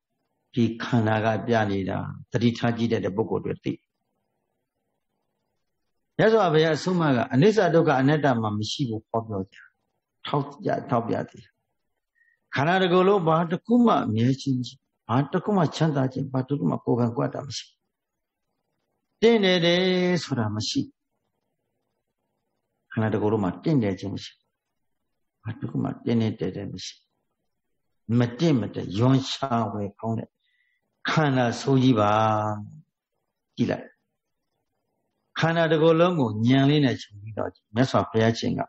ဒီခန္ဓာကပြနေတာတတိထားကြည့်တဲ့ပုဂ္ဂိုလ်တွေသိ ရသော်ဘုရားအဆုံးမကအနိစ္စဒုက္ခအနတ္တမှာမရှိဘူးဟောပြောကြထောက်ကြထောက်ပြသည်ခန္ဓာတကူလုံးဘာတစ်ခုမှအမြဲချင်းကြီးဘာတစ်ခုမှချမ်းသာခြင်းဘာတစ်ခုမှကိုယ်ကံကွက်တာမရှိတင်းနေတယ်ဆိုတာမရှိခန္ဓာတကူလုံးမှာတင့်တယ်ခြင်းမရှိဘာတစ်ခုမှတင်းနေတယ်တယ်မရှိမတင့်မတဲ့ယွန်ရှာဝယ်ကောင်းတဲ့ခန္ဓာဆိုးကြီးပါကြည့်လိုက် ခန္ဓာတကူလုံးကိုညံလေးနဲ့ချုပ်ပြီးတော့မြတ်စွာဘုရားရှင်က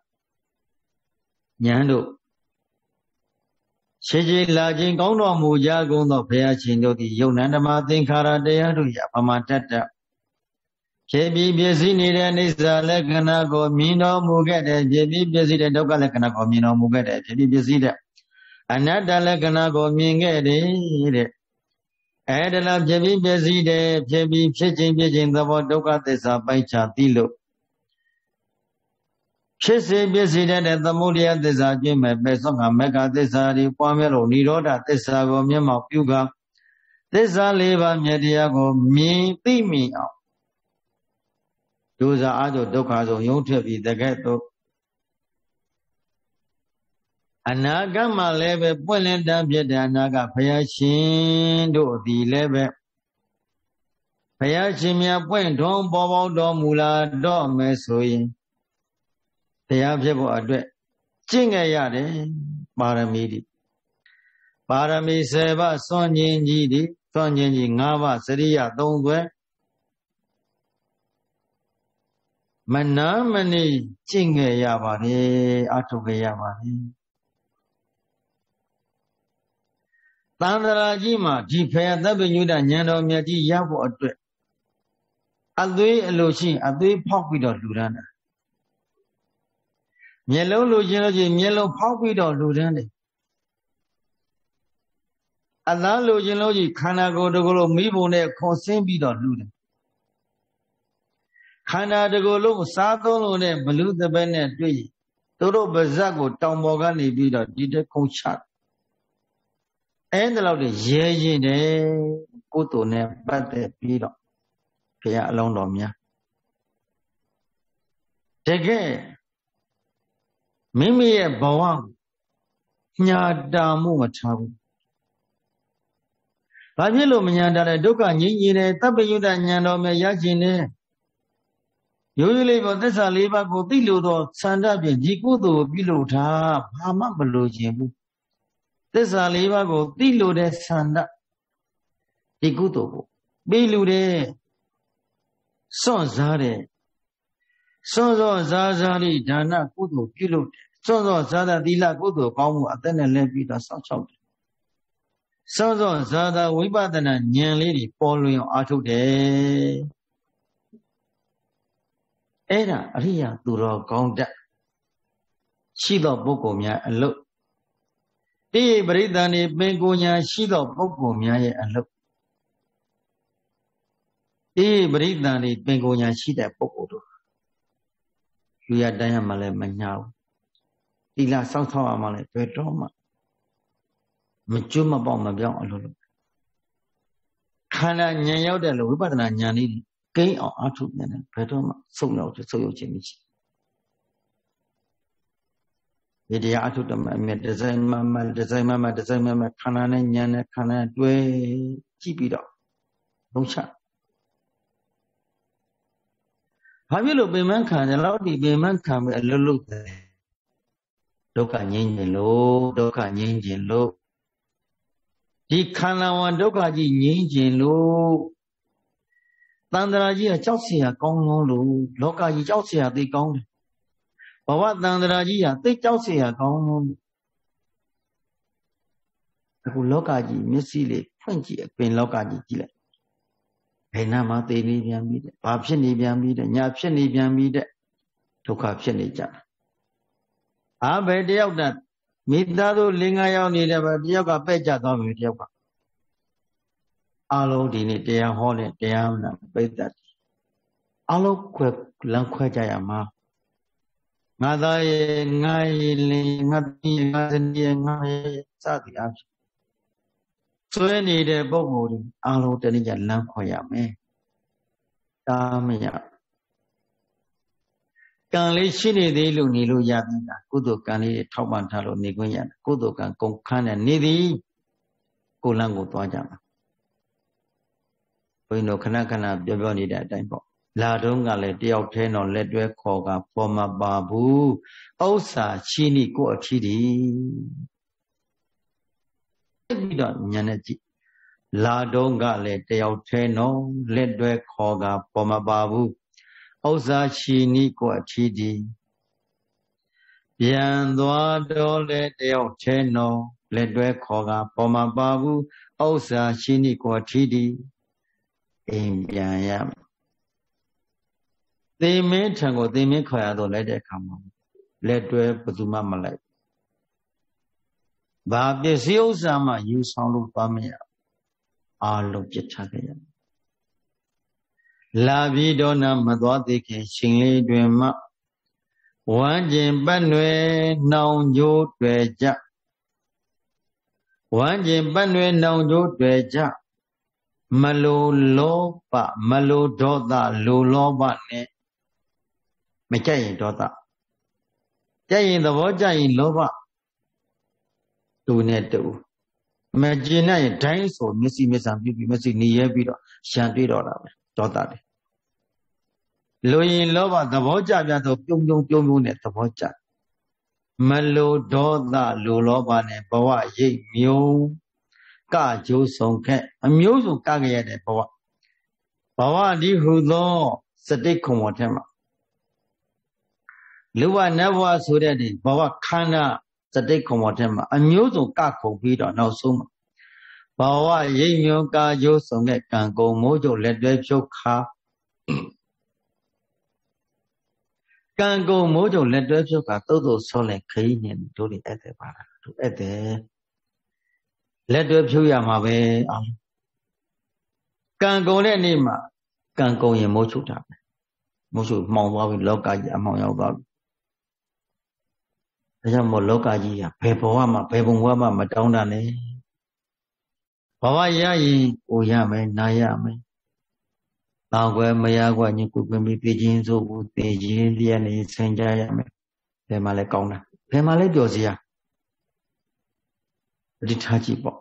ညံတို့ခြေခြေလာခြင်းကောင်းတော်မူကြကုန်သောဘုရားရှင်တို့သည်ယုံနန္ဓမသင်္ခါရတရားတို့ရပမာတတ္တဖြစ်ပြီးပြည့်စည်နေတဲ့အိစ္ဆာလက္ခဏာကိုမြင်တော်မူခဲ့တဲ့ဖြစ်ပြီးပြည့်စည်တဲ့ဒုက္ခလက္ခဏာကိုမြင်တော်မူခဲ့တဲ့ဖြစ်ပြီးပြည့်စည်တဲ့အနတ္တလက္ခဏာကိုမြင်ခဲ့တယ်တဲ့ အဲဒါလားဖြစ်ပြီးပြည့်စည်တဲ့ဖြစ်ပြီးဖြစ်ခြင်းဖြစ်ခြင်းသဘောဒုက္ခသစ္စာပိုက်ချသိလို့ဖြစ်စေပြည့်စည်တဲ့သမုဒယသစ္စာကျင့်မဲ့ပဲဆောငါမက္ခသစ္စာတွေပွားများလို့និရောဓသစ္စာကိုမျက်မှောက်ပြုကသစ္စာလေးပါးမြတ်တရားကိုမြင်သိမြင်အောင်ဒုစရအားတို့ဒုက္ခဆုံးယုံထွက်ပြီးတကယ်တော့ အနာဂတ်မှာလည်းပဲပွင့်လင်းတမ်းဖြစ်တဲ့အနာဂတ်ဘုရားရှင်တို့ဒီလည်းပဲဘုရားရှင်မြတ်ပွင့်ထုံးပေါ်ပေါတော်မူလာတော့မယ်ဆိုရင်တရားဖြစ်ဖို့အတွက်ကျင့်ခဲ့ရတယ်ပါရမီတွေပါရမီ7ပါးစွန့်ခြင်းကြီးတွေစွန့်ခြင်းကြီး5ပါးစရိယ3သွဲမနာမနေကျင့်ခဲ့ရပါတယ်အထုတ်ခဲ့ရပါတ ယ်တန်ត្រာကြီးမှာဒီဖေယသဗ္ဗညုတဉာဏ်တော်မြတ်ကြီးရဖို့အတွက်အသွေးအလိုရှိအသွေးဖောက်ပြီးတော့လှူဒန်းတာမျက်လုံးလိုချင်လို့ချင်းမျက်လုံးဖောက်ပြီးတော့လှူဒန်းတယ်အသားလိုချင်လို့ချင်းခန္ဓာကိုယ်တကူလုံးမိဘုံနဲ့ခွန်ဆင်းပြီးတော့လှူတယ်ခန္ဓာတကူလုံးစားသုံးလို့နဲ့ဘလူတပည့်နဲ့တွေ့ရင်သူတို့ပါဇက်ကိုတောင်ပေါ်ကနေပြီးတော့ဒီတက်ခုံချ အဲ့ဒါတော့ရဲရင်တယ်ကိုယ်တုံနဲ့ပတ်သက်ပြီးတော့ဘုရားအလုံးတော်များတကယ်မိမိရဲ့ဘဝညာတာမှုမထားဘူး။ဘာဖြစ်လို့မညာတာလဲဒုက္ခငြိမ်းကြီးတယ်တပ်ပယုဒ္ဒဉာဏ်တော်မြတ်ရခြင်းနဲ့ရိုးရိုးလေးပေါ်သစ္စာလေးပါးကိုသိလို့တော့ဆန္ဒဖြင့်ဒီကုသိုလ်ပြုလို့တာဘာမှမလိုချင်ဘူး သစ္စာလေးပါးကိုသိလို့တဲ့ဆန္ဒဒီကုသိုလ်ကိုပြီးလူတဲ့စွန့်စားတဲ့စွန့်စောဇာဇာတိဒါနကုသိုလ်ပြုလို့စွန့်စောဇာတာသီလကုသိုလ်ကောင်းမှုအသက်နဲ့လဲပြီးတော့စောင့်ရှောက်တယ်စွန့်စောဇာတာဝိပဿနာဉာဏ်လေးတွေပေါ်လွင်အောင်အားထုတ်တယ်အဲ့ဒါအရိယာသူတော်ကောင်းတတ်ရှိသောပုဂ္ဂိုလ်များအလုတ် တိပရိသန်နေပင်ကိုညာရှိသောပုဂ္ဂိုလ်များရဲ့အလုတ်တိပရိသန်နေပင်ကိုညာရှိတဲ့ပုဂ္ဂိုလ်တို့လူရတိုင်းရမှလည်းမညာဘူးတိလာစောက်ဆောက်ရမှလည်းဘယ်တော့မှမကျွတ်မပေါက်မပြောင်းအလိုလိုခန္ဓာဉာဏ်ရောက်တဲ့လို့ဝိပဿနာဉာဏ်လေးကိန်းအောင်အထုပြန်တယ်ဘယ်တော့မှစုံရောက်စုံရောက်ခြင်းမရှိ ဒီတရားအထုတမအမြဲဒီဇိုင်းမမဒီဇိုင်းမမဒီဇိုင်းမမခန္ဓာနဲ့ဉာဏ်နဲ့ခန္ဓာတွဲကြည့်ပြီးတော့လုံးချဘာဖြစ်လို့ပင်မခံတယ်လို့ဒီပင်မခံပြီးအလွတ်လွတ်တယ်ဒုက္ခငြိမ်းခြင်းလို့ဒုက္ခငြိမ်းခြင်းလို့ဒီခန္ဓာဝန်ဒုက္ခကြီးငြိမ်းခြင်းလို့တန်ត្រာကြီးကကြောက်เสียကောင်းကောင်းလို့လောကကြီးကြောက်เสียသိကောင်းတယ် ဘဝတန်ត្រာကြီးကသိကြောက်เสียကောင်းလို့အခုလောကကြီးမျက်စိလေးဖွင့်ကြည့်အပင်လောကကြီးကြည့်လိုက်ဘယ်နာမှာသိနေပြန်ပြီတဲ့ဘာဖြစ်နေပြန်ပြီတဲ့ညာဖြစ်နေပြန်ပြီတဲ့ဒုက္ခဖြစ်နေကြအားပဲတယောက်တည်းမိသားစု၄၅ယောက်နေတယ်ပဲတယောက်ကပဲ့ကြသွားပြီတယောက်ကအလုံးဒီနေ့တရားဟောတဲ့တရားနာပိဋကတ်အလုံးခွဲလမ်းခွဲကြရမှာ ငါသားရဲ့ငါရဲ့လင်ငါပြည်ငါစနေငါရဲ့စသည်အဖြစ်ဆွဲနေတဲ့ပုံကိုယ်အလုံးတနည်းလမ်းခွဲရမယ်တားမရကံလေးရှိနေသေးလို့နေလို့ရပြီလားကုသိုလ်ကံလေးထောက်ပံ့ထားလို့နေခွင့်ရတယ်ကုသိုလ်ကံကုန်ခန်းနဲ့နေသည်ကိုလန်းကိုသွားကြမှာဘုန်းကြီးတို့ခဏခဏပြောပြောနေတဲ့အတိုင်းပေါ့ လာတုံးကလည်းတယောက်တည်းတော့လက်တွဲခေါ်ကပေါ်မပါဘူးဥစ္စာချီးနိကိုအထီးဒီပြီးတော့ညနေကြည့်လာတုံးကလည်းတယောက်တည်းတော့လက်တွဲခေါ်ကပေါ်မပါဘူးဥစ္စာချီးနိကိုအထီးဒီပြန်သွားတော့လေတယောက်တည်းတော့လက်တွဲခေါ်ကပေါ်မပါဘူးဥစ္စာချီးနိကိုအထီးဒီအိမ်ပြန်ရမယ် သေမင်းထံကိုသေမင်းခေါ်ရတော့လိုက်တဲ့အခါမှာလက်တွဲဘယ်သူမှမလိုက်ဘာပစ္စည်းဥစ္စာမှယူဆောင်လို့သွားမရအာလုံးပြစ်ချခဲ့ရလာပြီးတော့နာမသွားသေးခင်ရှင်လေးတွင်မှဝမ်းကျင်ပတ်နွယ်နှောင်ကြိုးတွေ့ကြဝမ်းကျင်ပတ်နွယ်နှောင်ကြိုးတွေ့ကြမလိုလောဘမလိုဒေါသလိုလောဘနဲ့ မကြိုက်ရင်ဒေါသကြိုက်ရင်သဘောကြရင်လောဘတူနဲ့တူမကျင်နိုင်ရင်ဒိုင်းဆိုမျက်စိမျက်စံပြုပြီးမျက်စိနေရဲပြီးတော့ရှံတွေ့တော့တာပဲဒေါသတယ်လိုရင်လောဘသဘောကြပြတော့ပြုံပြုံပြုံပြုံနဲ့သဘောကြမလိုဒေါသလိုလောဘနဲ့ဘဝရိပ်မြုံကကြိုးဆုံးခဲ့အမျိုးစုကခဲ့ရတဲ့ဘဝဘဝဒီဟုသောစတိတ်ခုံဝတ်ထဲမှာ လူဝနတ်ဘဝဆိုတဲ့ဒီဘဝခန္ဓာစတိတ်ခုံဝတ်ထဲမှာအမျိုးစုကခုံပြီးတော့နောက်ဆုံးမှာဘဝရိပ်မျိုးကာကြိုးဆုံးတဲ့ကံကုံမိုးကြိုလက်တွဲဖြုတ်ခါကံကုံမိုးကြုံလက်တွဲဖြုတ်ကတုတ်တုတ်ဆောလဲခရီးနေတို့တွေအဲ့တဲ့ပါလားတို့အဲ့တဲ့လက်တွဲဖြုတ်ရမှာပဲအောင်ကံကုန်တဲ့နေ့မှာကံကုန်ရင်မိုးချုပ်တာပဲမိုးချုပ်မှောင်သွားပြီလောကကြီးအမှောင်ရောက်သွားပြီ ဒါကြောင့်မို့လောကကြီးကဘယ်ဘဝမှာဘယ်ဘုံဘဝမှာမတောင်းတနဲ့ဘဝရရင်ကိုရမယ်နာရမယ်တောင်ွယ်မရကွညကုပင်ပြီးသိချင်းစိုးဘူးသိချင်းလျက်နေဆင်ကြရမယ်ဘယ်မှာလဲကောင်းတာဘယ်မှာလဲပျော်စရာအတိထားကြည့်ပေါ့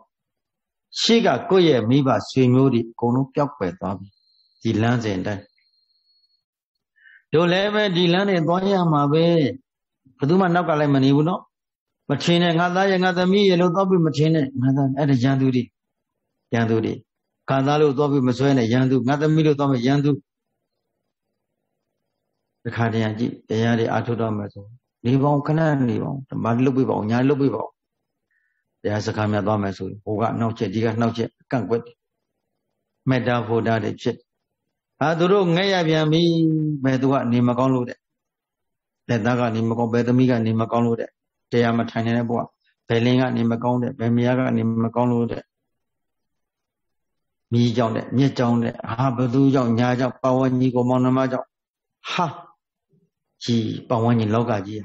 ရှေ့ကကိုယ့်ရဲ့မိဘဆွေမျိုးတွေအကုန်လုံးပျောက်ကွယ်သွားပြီဒီလမ်းစဉ်တိုင်းတို့လည်းပဲဒီလမ်းနဲ့သွားရမှာပဲ ဘယ်သူမှနောက်ကလည်းမနေဘူးနော်မထင်နဲ့ငါသားရဲ့ငါသမီးရဲ့လို့တော့ပြီးမထင်နဲ့ငါသားအဲ့ဒါရန်သူတွေရန်သူတွေခါသားလို့တော့ပြီးမဆွဲနဲ့ရန်သူငါသမီးလို့တော့မရန်သူတခါတည်းကြည့်တရားတွေအာထုတ်တော့မယ်ဆိုနေပေါင်းခဏနေပေါင်းဓမ္မလုတ်ပြပါအောင်ညာလုတ်ပြပါအောင်တရားစကားများသွားမယ်ဆိုဟိုကနှောက်ချက်ဒီကနှောက်ချက်ကန့်ကွက်မေတ္တာဖို့တာတွေဖြစ်ဟာသူတို့ငဲ့ရပြန်ပြီဘယ်သူကနေမကောင်းလို့တဲ့ လက်သားကနေမကောင်းဘယ်သမီးကနေမကောင်းလို့တဲ့တရားမထိုင်နေတဲ့ဘုရားဘယ်လင်းကနေမကောင်းတဲ့ဘယ်မယားကနေမကောင်းလို့တဲ့မိကြောင့်တဲ့မြစ်ကြောင့်တဲ့ဟာဘသူကြောင့်ညာကြောင့်ပဝညီကိုမောင်နှမကြောင့်ဟာကြီးပဝညီလောကကြီး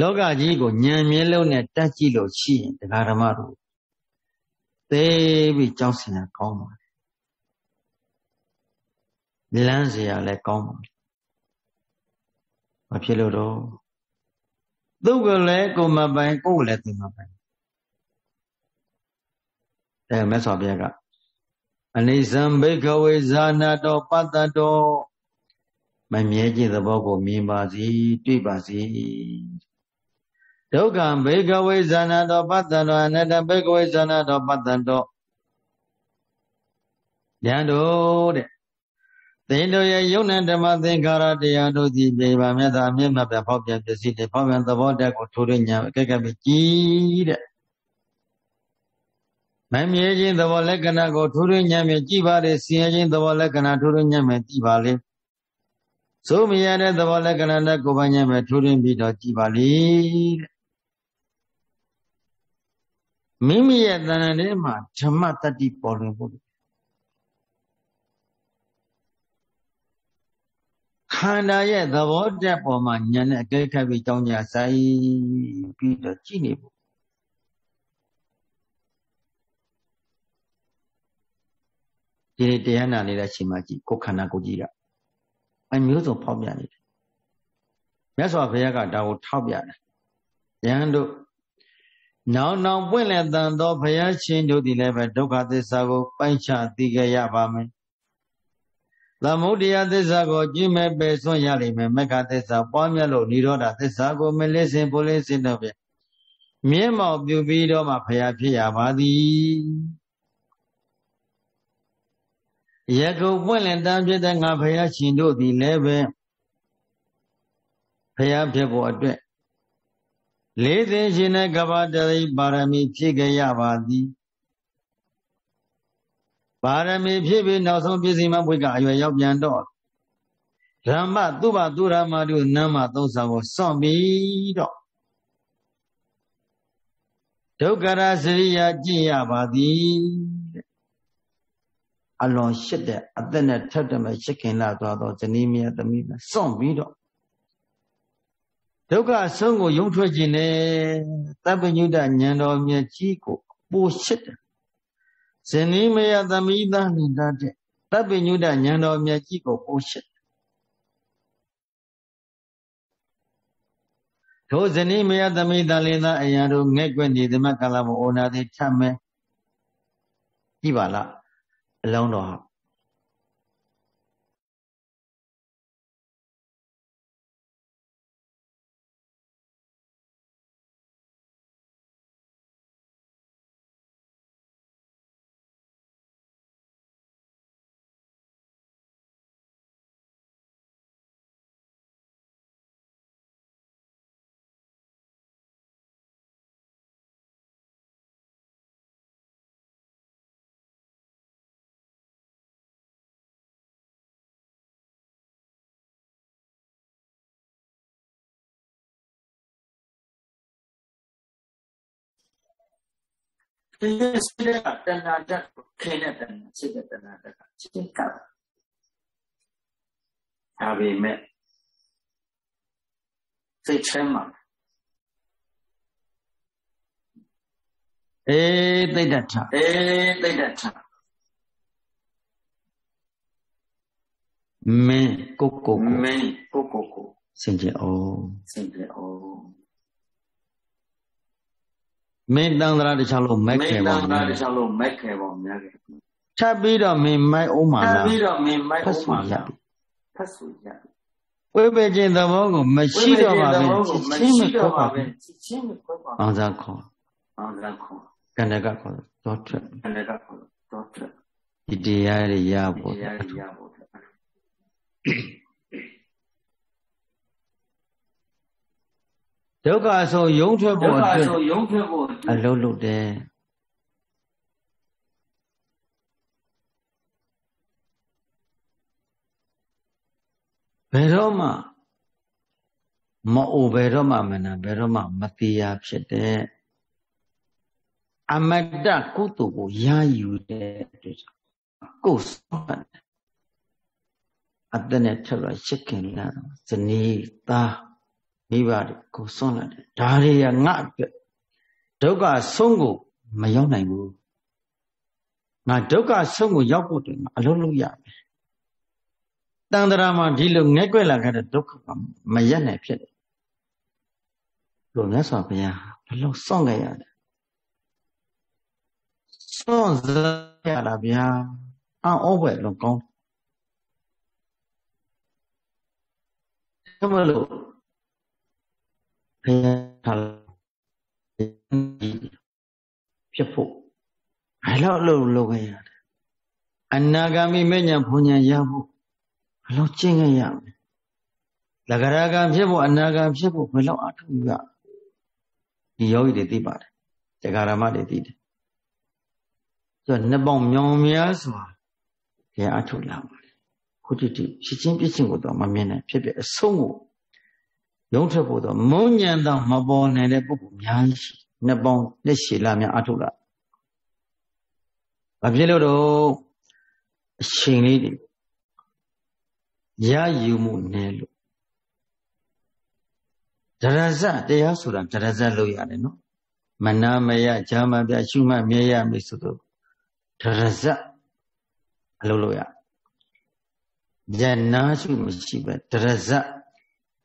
လောကကြီးကိုညံမြဲလုံးနဲ့တက်ကြည့်လို့ရှိရင်တရားဓမ္မတို့သိပြီးကြောက်စရာကောင်းပါ လမ်းเสียလည်းကောင်းပါမဖြစ်လို့တော့သူ့ကိုလည်းကိုမပိုင်ကိုယ်လည်းသူမပိုင်အဲမြတ်စွာဘုရားကအနိစ္စံဘိကဝေဇာနာတော်ပတ္တတော်မမြဲခြင်းသဘောကိုမြင်ပါစီတွေ့ပါစီဒုက္ခဘေကဝေဇာနာတော်ပတ္တတော်အနတ္တဘေကဝေဇာနာတော်ပတ္တတော်ဉာဏ်တို့တဲ့ သင်တို့ရဲ့ယုံနဲ့ဓမ္မသင်္ခါရတရားတို့သည်ပြေပါမြတ်သာအမြတ်မြတ်ပြဖောက်ပြန်ပစ္စည်းတွေဖောက်ပြန်သဘောတက်ကိုထိုးရညာအကဲကဲပဲကြည်တဲ့မမြဲခြင်းသဘောလက္ခဏာကိုထိုးရညာမြကြည်ပါလေဆင်းရဲခြင်းသဘောလက္ခဏာထိုးရညာမြကြည်ပါလေသို့မရတဲ့သဘောလက္ခဏာနဲ့ကိုယ်ပိုင်ညာမြထိုးရပြီးတော့ကြည်ပါလေတဲ့မိမိရဲ့တဏ္ဍာထဲမှာဓမ္မတတ္တိပေါ်လွင်ဖို့ ခန္ဓာရဲ့သဘောတက်ပေါ်မှာဉာဏ်နဲ့အကဲခတ်ပြီးကြောင်းကြဆိုင်ပြီးတော့ကြည့်နေဖို့ဒီနေ့တရားနာနေတဲ့အချိန်မှာကြည့်ကိုယ်ခန္ဓာကိုကြည့်ရအမျိုးစုံဖောက်ပြနေတယ်မြတ်စွာဘုရားကဒါကိုထောက်ပြတယ်ယဟန်တို့နောင်နောင်ပွင့်လက်တန်သောဘုရားရှင်တို့သည်လည်းပဲဒုက္ခသစ္စာကိုပိုင်းခြားသိကြရပါမယ် သမုဒယသစ္စာကိုကြည့်မဲ့ပယ်စွန့်ရလိမ့်မယ်မက္ခသစ္စာပွားများလို့និရောဓသစ္စာကိုမလေးစင်ပိုလေးစင်တော့ပြမြင်းမောင်ပြုပြီးတော့မှဖျားဖြစ်ရပါသည်ယခုပွင့်လင်တန်းဖြစ်တဲ့ငါဖျားရှင်တို့သည်လည်းပဲဖျားဖြစ်ဖို့အတွက်လေးသိရှင်တဲ့ကပ္ပတရိပါရမီဖြည့်ကြရပါသည် ပါရမီဖြည့်ပြီးနောက်ဆုံးပြည့်စုံမှဘုရားအရွယ်ရောက်ပြန်တော့ဓမ္မသူဘသူရမတုနမ်းမသုံးဆောင်ကိုစွန့်ပြီးတော့ဒုက္ခရစရိယာကြည့်ရပါသည်အလွန်ရှစ်တဲ့အသက်နဲ့ထက်တယ်မဲ့ရှစ်ခင်လာသွားတော့ဇနီးမယားသမီးနဲ့စွန့်ပြီးတော့ဒုက္ခအဆုံးကိုယုံထွက်ခြင်းနဲ့တပ်ပညုတဉာဏ်တော်မြတ်ကြီးကိုပိုရှစ်တယ် ဇနီးမယသမီးသားနေတတ်တဲ့တပ်ပညုတဉာဏ်တော်မြတ်ကြီးကိုပိုရှစ်ထိုဇနီးမယသမီးသားလေးသားအရာတို့ငဲ့ကွက်နေသမကလာမအိုနာတိထမဲကြည့်ပါလားအလောင်းတော်ဟာ ဒီစိတ်ကတဏှာတက်ခင်တဲ့တဏှာစိတ်ကတဏှာတက်ကစိတ်ကဒါပေမဲ့စိတ်ထဲမှာအေးသိတ္တထအေးသိတ္တထမင်းကိုကိုကိုမင်းကိုကိုကိုစင်ကြအောင်စင်ကြအောင် မင်းတန်ត្រာတခြားလို့မက်ခဲပါမင်းတန်ត្រာတခြားလို့မက်ခဲပါများခဲ့ ထပ်ပြီးတော့မင်းမိုက်အောင်မှာလားပြီးတော့မင်းမိုက်အောင်မှာလားဖတ်ဆိုရဝိပေခြင်းသဘောကိုမရှိတော့ပါပဲချင်းမတော့ပါပဲချင်းမခွဲပါအောင်စားခေါ်အောင်စားခေါ်ကန္တကခေါ်တော့ထွတ်ကန္တကခေါ်တော့ထွတ်ဒီတရားတွေရဖို့တရားတွေရဖို့ ဒုက္ခဆိုယုံထွက်ဖို့အတွက်ဒုက္ခဆိုယုံထွက်ဖို့အလုံးလုံးတယ်ဘယ်တော့မှမအိုဘယ်တော့မှမနာဘယ်တော့မှမတရားဖြစ်တဲ့အမတ္တကုသိုလ်ကိုရယူတဲ့အတွက်ကိုယ်ဆုံးအတ္တနဲ့ထပ်လာရှစ်ခင်လာဇနီးသား မိဘတွေကိုစွန့်လိုက်တယ်ဒါတွေကငါအတွက်ဒုက္ခဆုံးကိုမရောက်နိုင်ဘူးငါဒုက္ခဆုံးကိုရောက်ဖို့တည်းအလုံးလုံးရမယ်တန်တရာမှာဒီလိုငဲ့ကွက်လာခဲ့တဲ့ဒုက္ခကမရက်နိုင်ဖြစ်တယ်လို့မြတ်စွာဘုရားဘလို့စွန့်ခဲ့ရတယ်စွန့်စရတာဗျာအောဘွယ်လုံးကောင်းတယ်မလို့ ဘုရားထားဖြစ်ဖို့ဘယ်လောက်လုပ်လုပ်ခဲ့ရတယ်အနာဂါမိမဉ္ဇဉ်ဘုံဉ္ဇဉ်ရဖို့ဘယ်လောက်ကျင့်ခဲ့ရမလဲလကရာကံဖြစ်ဖို့အနာဂံဖြစ်ဖို့ဘယ်လောက်အထုရဒီယောဂီတွေသိပါတယ်တရားဓမ္မတွေသိတယ်ဆိုတော့နှစ်ပေါင်းမြောင်များစွာဘုရားအထုလာပါတယ်ခုတည်းဖြစ်ချင်းပြည့်ချင်းကိုတော့မမြင်နိုင်ဖြစ်ဖြစ်အဆုံးကို ရုံးထွက်ဖို့တော့မုံညံတော့မပေါ်နိုင်တဲ့ပုဂ္ဂိုလ်အများကြီးရှိနှစ်ပေါင်းနှစ်ရှည်လာများအထုလာဘာဖြစ်လို့တော့အချိန်လေးတွေရယူမှုနဲ့လို့ဒရဇတရားဆိုတာဒရဇလို့ရတယ်နော်မနာမယဂျာမပြရှုမှတ်မြဲရမယ်ဆိုတော့ဒရဇအလုပ်လို့ရဉာဏ်နာရှုမရှိပဲဒရဇ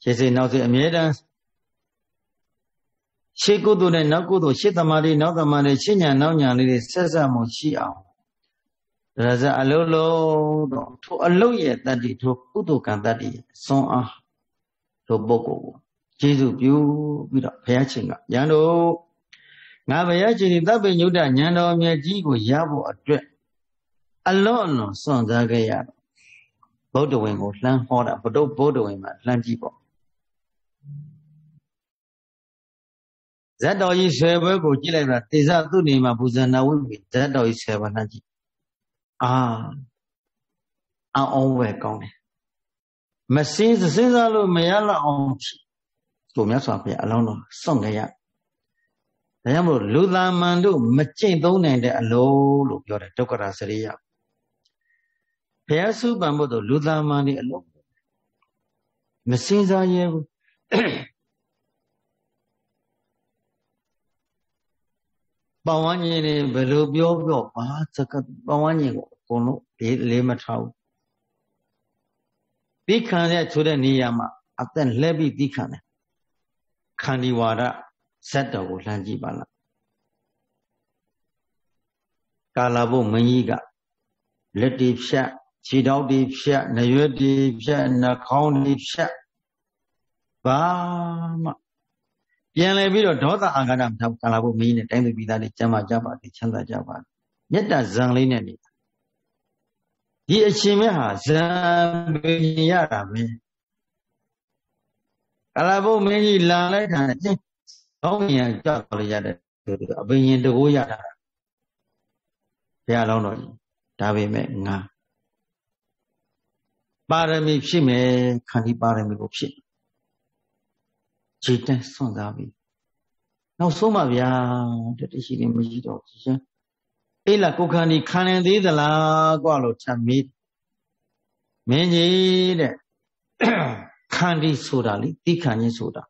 ခြေစိနောက်စိအမြဲတမ်းရှေးကုသိုလ်နဲ့နောက်ကုသိုလ်ရှေးသမာဓိနောက်သမာဓိရှေးညာနောက်ညာလေးတွေဆက်ဆက်မှုရှိအောင်ဒါစအလုံးလုံးတော့ထိုအလုံးရဲ့တတ္တိထိုကုသိုလ်ကံတတ္တိစွန်အားထိုပုဂ္ဂိုလ်ကိုကျေးဇူးပြုပြီးတော့ဘုရားရှင်ကယံတို့ငါဘုရားရှင်ဒီတပ်ပိညုတ္တဉာဏ်တော်မြတ်ကြီးကိုရဖို့အတွက်အလွန်အလွန်စွန့်စားခဲ့ရတော့ဗုဒ္ဓဝင်ကိုလှမ်းဟောတာဘုဒ္ဓဗုဒ္ဓဝင်မှာလှမ်းကြည့်ပေါ့ ဇတ်တော်ကြီးဆွဲပွဲကိုကြည့်လိုက်တာတေဇသူနေမှာပူဇဏဝိမိဇတ်တော်ကြီးဆွဲပွဲလှမ်းကြည့်အာအောင်ဝဲကောင်းတယ်မစင်းစဉ်းစားလို့မရလောက်အောင်ဆိုမြတ်စွာဘုရားအလောင်းတော်စွန့်ကြရဒါကြောင့်မို့လူသားမန်တို့မကျင့်သုံးနိုင်တဲ့အလုံးလို့ပြောတယ်ဒုက္ခရာစရိယဘုရားစုပံဖို့တို့လူသားမန်တွေအလုံးမစင်းစားရဲဘူး ပတ်ဝန်းကျင်တွေဘယ်လိုပြောပြောဘာစကပတ်ဝန်းကျင်ကိုအကုန်လုံးလေးလေးမထားဘူးသိခံတဲ့ဆိုတဲ့နေရာမှာအသက်လှည့်ပြီးသိခံတယ်ခန္ဒီဝါဒဇက်တော်ကိုလှမ်းကြည့်ပါလားကာလာဘုမင်းကြီးကလက်တီဖြတ်ခြေထောက်တီဖြတ်နရွက်တီဖြတ်နှာခေါင်းတီဖြတ်ဘာမှ ပြန်လဲပြီးတော့ဒေါသအာဃာတမထားကာလာဘုမင်းကြီးနဲ့တိုင်းသူပြည်သားတွေကျမ်းမာကြပါစေချမ်းသာကြပါမေတ္တာဇံလေးနဲ့နေတာဒီအရှင်မြတ်ဟာဇံပင်ရတာပဲကာလာဘုမင်းကြီးလာလိုက်တာချင်းကောင်းရင်ကြောက်လို့ရတဲ့အပင်ရင်တကိုးရတာဘုရားလောင်းတော်ကြီးဒါပေမဲ့ငါပါရမီဖြစ်မယ်ခန္ဒီပါရမီကိုဖြစ် ခြေတန်းစွန့်စားပြီနောက်ဆုံးပါဗျာတတရှိနေမရှိတော့ရှင်အေးလာကိုခန္ဒီခံနေသေးသလားကွာလို့ချက်မေးမင်းကြီးတဲ့ခန္ဒီဆိုတာလေတိခန္ခြင်းဆိုတာ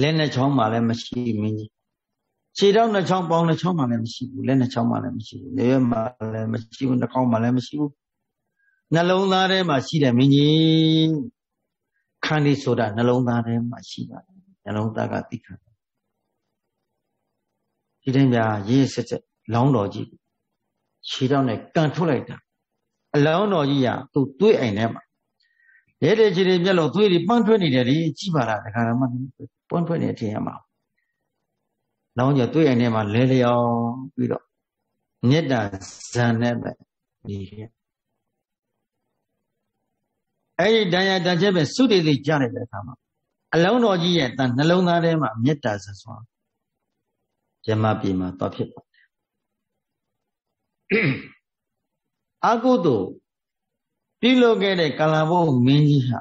လက်နဲ့ချောင်းမှလည်းမရှိမင်းကြီးခြေထောက်နှချောင်းပေါင်းနှချောင်းမှလည်းမရှိဘူးလက်နှချောင်းမှလည်းမရှိဘူးလက်မှလည်းမရှိဘူးနှာခေါင်းမှလည်းမရှိဘူးနှလုံးသားထဲမှာရှိတယ်မင်းကြီး ခန္ဒီဆိုတာနှလုံးသားထဲမှာရှိပါတယ်နှလုံးသားကတိခန္ဒီဒီတိုင်းဗျာရေးစစ်စစ်လောင်းတော်ကြီးဘုရားရှင်ခြေတော့နဲ့ကန်ထုတ်လိုက်တာအလောင်းတော်ကြီးကသူ့တွေးအိမ်ထဲမှာရဲတဲ့ခြေတွေပြက်လို့သွေးတွေပန်းထွက်နေတယ်လေကြည့်ပါလားတခါတော့မှပွန်းထွက်နေတဲ့အချိန်မှာလောင်းကျတွေးအိမ်ထဲမှာလဲလျောင်းပြီးတော့မေတ္တာဇံနဲ့ပဲနေခဲ့ အဲ့ဒီတရားတန်ချက်ပဲသုတေသိကြားလိုက်တဲ့အခါမှာအလောင်းတော်ကြီးရဲ့တန်နှလုံးသားထဲမှာမေတ္တာဇစွာဇမပြေမှာတော့ဖြစ်ပါတယ်အကုသို့ပြုလုပ်ခဲ့တဲ့ကလဘုမင်းကြီးဟာ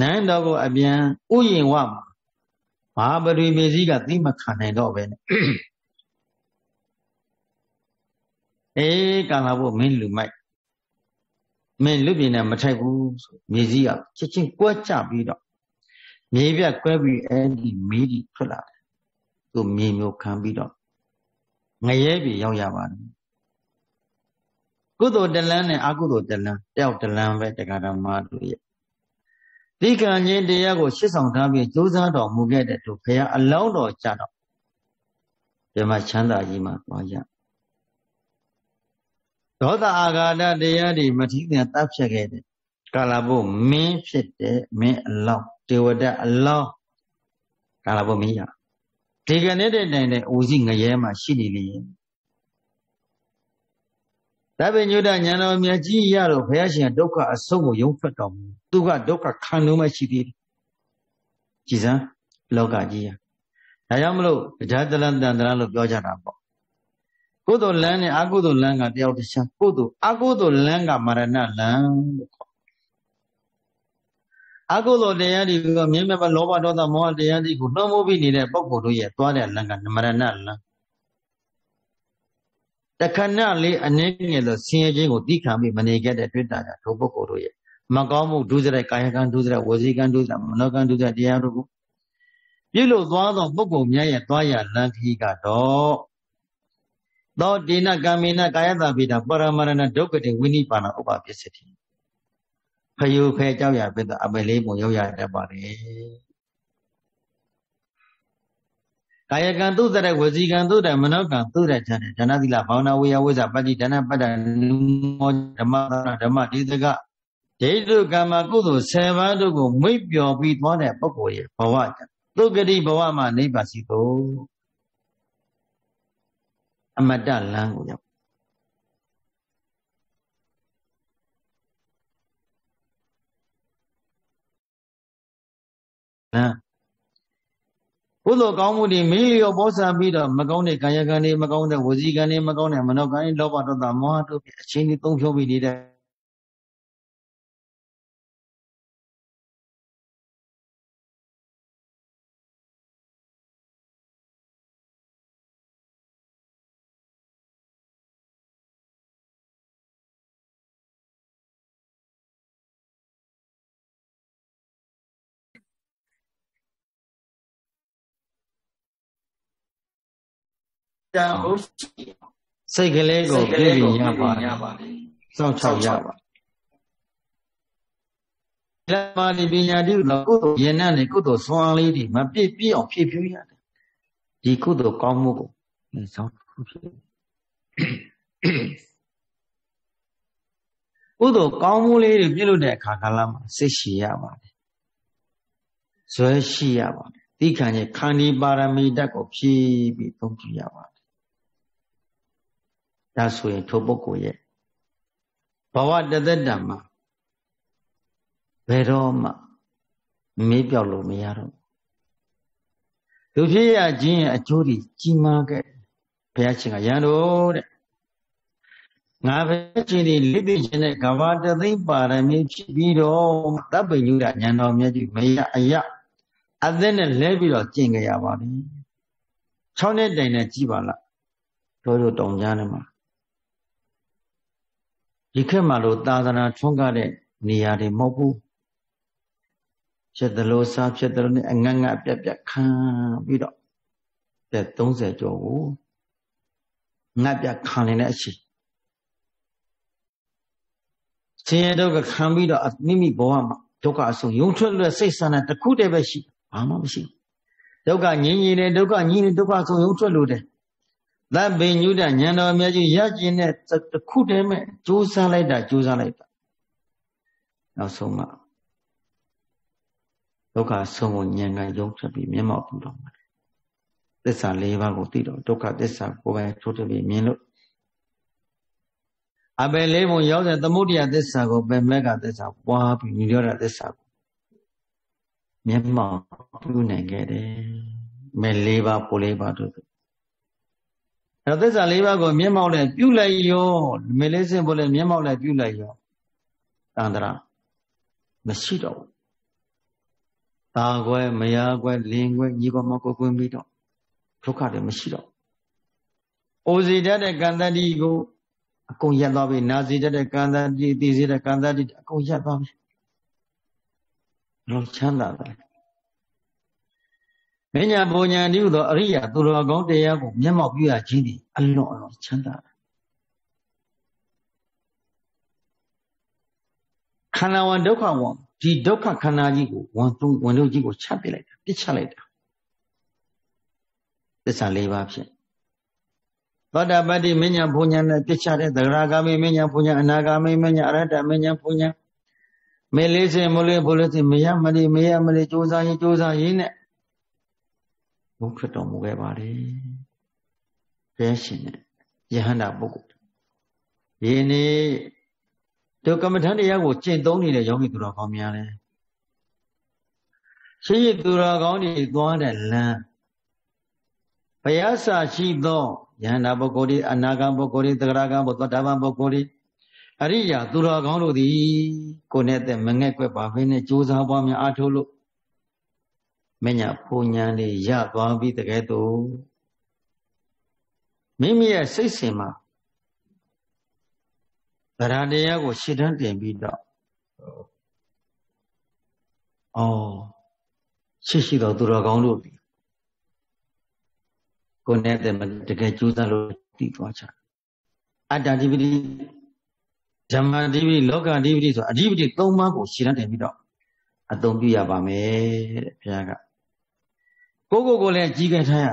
နန်းတော်ကိုအပြန်ဥယျင်ဝမှာမဟာပရိမေစည်းကသိမခံနိုင်တော့ပဲနဲ့အေးကလဘုမင်းလူမိုက် မင်းလူပြင်းနဲ့မထိုက်ဘူးဆိုမြေစည်းကချက်ချင်းကွက်ကြပြီးတော့မြေပြကွဲပြီးအဲ့ဒီမီးဒီထွက်လာတယ်သူမြေမျိုးခံပြီးတော့ငရဲပြီရောက်ရပါတယ်ကုသိုလ်တလန်းနဲ့အကုသိုလ်တလန်းတယောက်တလန်းပဲတရားဓမ္မတို့ရဲ့ဒီကံချင်းတရားကိုရှစ်ဆောင်ထားပြီးကြိုးစားတော်မူခဲ့တဲ့သူဘုရားအလောင်းတော်ကြတော့ဒီမှာချမ်းသာကြီးမှာသွားကြ ဒေါသအာဃာတတရားတွေမထီးပြန်တပ်ဖြတ်ခဲ့တဲ့ကာလဘုမင်းဖြစ်တဲ့မင်းအလောင်းတေဝဒအလောင်းကာလဘုမင်းရဒီကနေ့တဲ့တိုင်တဲ့အိုစီငရဲမှာရှိနေလေတပည့်ညုဒညာတော်မြတ်ကြီးရတော့ဘုရားရှင်ဒုက္ခအဆုံးကိုယုံထွက်တော်မူသူကဒုက္ခခံလို့မှရှိသေးတယ်ကြည်စမ်းလောကကြီးရဒါကြောင့်မလို့တရားတလန်တန်တရာလို့ပြောကြတာပေါ့ ကုသိုလ်လမ်းနဲ့အကုသိုလ်လမ်းကတယောက်တစ်ခြားကုသိုလ်အကုသိုလ်လမ်းကမရဏလမ်းလို့ခေါ်အကုသိုလ်တရားတွေကမြင်မဲ့လောဘဒေါသမောဟတရားတွေကိုနှောမိုးပြီးနေတဲ့ပုဂ္ဂိုလ်တို့ရဲ့သွားတဲ့လမ်းကမရဏလမ်းတခဏလေးအနေငယ်လို့ဆင်းရဲခြင်းကိုသိခံပြီးမနေခဲ့တဲ့တွေ့တာကြောင့်ဒုပုဂ္ဂိုလ်တို့ရဲ့မကောင်းမှုဒုစရိုက်ကာယကံဒုစရိုက်ဝစီကံဒုစရိုက်မနောကံဒုစရိုက်တရားတို့ကိုပြုလို့သွားသောပုဂ္ဂိုလ်များရဲ့သွားရလမ်းခီးကတော့ သောဒေနကမေနကာယတဗိဒပရမရဏဒုက္ခတေဝိနိပါဏဥပပစ္စတိဖယုဖဲကြောက်ရပိတအပယ်လေးပုံရောက်ရတတ်ပါလေကာယကံသုတရဝစီကံသုတရမနောကံသုတရခြံဒါနသီလဘာဝနာဝေယဝိဇ္ဇပတ္တိဒါနပတ္တမောဓမ္မဓမ္မဒီသကဒိဋ္ဌုကမ္မကုသိုလ်10ပါးတို့ကိုမွေ့ပျော်ပြီးသွားတဲ့ပုဂ္ဂိုလ်ရဲ့ဘဝသုဂတိဘဝမှာနိဗ္ဗာန်စီသော အမတ္တလမ်းကိုရောက်လမ်းကုသိုလ်ကောင်းမှုတွေမင်းလျော်ပေါ်ဆံပြီးတော့မကောင်းတဲ့ကာယကံတွေမကောင်းတဲ့ဝစီကံတွေမကောင်းတဲ့မနောကံတွေလောဘဒေါသမောဟတို့အချင်းကြီးသုံးဖြုံးပြီးနေတဲ့ တန်ဖို့ရှိစိတ်ကလေးကိုပြည့်ပြည့်ရပါရပါတယ်စောင့်ချောက်ရပါလမ္မာဒီပညာတိကိုကုသိုလ်ယဉ်နဲ့ကုသိုလ်ဆွမ်းလေးတွေမပြည့်ပြည့်အောင်ဖြည့်ဖြူးရတယ်ဒီကုသိုလ်ကောင်းမှုကိုစောင့်ဖြည့်ကုသိုလ်ကောင်းမှုလေးတွေပြုလုပ်တဲ့အခါကာလမှာစိတ်ရှိရပါတယ်ဇွဲရှိရပါတယ်သိခံရဲ့ခန္ဒီပါရမီဓာတ်ကိုဖြည့်ပြီးသုံးပြရပါတယ် ဒါဆိုရင်ထိုပုဂ္ဂိုလ်ရဲ့ဘဝတသက်တံမှာဘယ်တော့မှမေးပြောက်လို့မရတော့လူဖြစ်ရခြင်းရဲ့အကျိုးတွေကြီးမားခဲ့ဘုရားရှင်ကရန်တော်တဲ့ငါပဲချင်းဒီလိသိခြင်းနဲ့ကဘာတသိမ့်ပါရမီဖြစ်ပြီးတော့တပ်ပိညုဒညံတော်မြတ်ကြီးမရအယအသက်နဲ့လဲပြီးတော့ကျင့်ကြရပါပြီ6နှစ်တိုင်နဲ့ကြည်ပါလားတို့တို့တောင်ကြားနေမှာ ဒီခေတ်မှာလို့သာသနာထွန်းကားတဲ့နေရာတွေမဟုတ်ဘူးဖြစ်သလိုစားဖြစ်သလိုနဲ့အငတ်ငတ်ပြက်ပြက်ခံပြီးတော့တဲ့30ကျော်ကိုငတ်ပြက်ခံနေတဲ့အချိန်ဆင်းရဲဒုက္ခခံပြီးတော့မိမိဘဝမှာဒုက္ခအဆုံးယုံထွက်လွယ်စိတ်ဆန္ဒတစ်ခုတည်းပဲရှိဘာမှမရှိဒုက္ခငြင်းငြင်းတယ်ဒုက္ခညင်းတယ်ဒုက္ခဆုံးယုံထွက်လို့တယ် သဗ္ဗညုတဉာဏ်တော်မြတ်ကြီးရကျင်တဲ့တခုတည်းမဲ့ကြိုးစားလိုက်တာကြိုးစားလိုက်တာနောက်ဆုံးမှဒုက္ခဆုံးကိုဉာဏ်ကယုံထွက်ပြီးမျက်မှောက်ပြုတော်မှာသစ္စာ၄ပါးကိုသိတော့ဒုက္ခသစ္စာကိုယ်ပိုင်ထိုးထွက်ပြီးမြင်လို့အပယ်လေးပုံရောက်တဲ့သမုဒိယသစ္စာကိုပယ်မဲ့ကသစ္စာပွားပြီးညောတာသစ္စာကိုမျက်မှောက်ပြုနိုင်ခဲ့တယ်မဲ့၄ပါးပိုလေးပါတို့ အဲသစ္စာ၄ပါးကိုမျက်မှောက်နဲ့ပြုလိုက်ရောမေလေးစင်ပိုလေးမျက်မှောက်နဲ့ပြုလိုက်ရောတန္တရာမရှိတော့ဘူးတာကွယ်မယားကွယ်လင်ကွယ်ညီကွယ်မကွယ်ကွယ်ပြီးတော့ဒုက္ခတွေမရှိတော့အိုစီတတ်တဲ့ကံတတိကိုအကုန်ရက်သွားပြီနာစီတတ်တဲ့ကံတတိသိစေတဲ့ကံတတိအကုန်ရက်သွားပြီလောချမ်းသာတယ် မညာဘုံညာတိဟုသောအရိယာသူတော်ကောင်းတရားကိုမျက်မှောက်ပြုရခြင်းသည်အလွန်အလွန်ချမ်းသာတယ်ခန္ဓာဝန်ဒုက္ခဝန်ဒီဒုက္ခခန္ဓာကြီးကိုဝန်သူဝန်တို့ကြီးကိုချပစ်လိုက်တာပြစ်ချလိုက်တာသစ္စာ၄ပါးဖြစ်သောတာပတ္တိမညာဘုံညာနဲ့ပြစ်ချတဲ့သဂရဂါမိမညာဘုံညာအနာဂါမိမညာအရဟတမညာဘုံညာမေလေးစင်မလေးဘုလေးစင်မရမလေးမရမလေးကြိုးစားရင်ကြိုးစားရင်းနဲ့ ဘုထွက်တော်မူခဲ့ပါလေဘုရားရှင်နဲ့ယဟန္တာပုဂ္ဂိုလ်ဒီနေ့ဒုက္ကမထန်တရားကိုကျင့်သုံးနေတဲ့ယောဂီသူတော်ကောင်းများလဲရှိရသူတော်ကောင်းတွေသွားတဲ့လမ်းဘုရားစာရှိသောယန္တာပုဂ္ဂိုလ်တွေအနာဂံပုဂ္ဂိုလ်တွေသဂရဂံပုဂ္ဂိုလ်တဗ္ဗံပုဂ္ဂိုလ်တွေအရိယာသူတော်ကောင်းတို့သည်ကိုယ်နဲ့တဲ့မငဲ့ကွက်ပါဘဲနဲ့ကြိုးစားပွားများအားထုတ်လို့ မညာဖူညာလေးရသွားပြီးတကယ်တော့မိမိရဲ့စိတ်ဆင်မှာဗရာတရားကိုရှေ့တန်းတင်ပြီးတော့အော်ရှိရှိတော်သူတော်ကောင်းတို့ပြီကိုယ်နဲ့တည်းတကယ်ကြိုးစားလို့တည်သွားချအတ္တဓိပတိဓမ္မဓိပတိလောကဓိပတိဆိုအဓိပတိ၃ပါးကိုရှေ့တန်းတင်ပြီးတော့အသုံးပြုရပါမယ်တဲ့ဘုရားက ကိုကိုကိုလည်းကြီးခဲ့ထားရ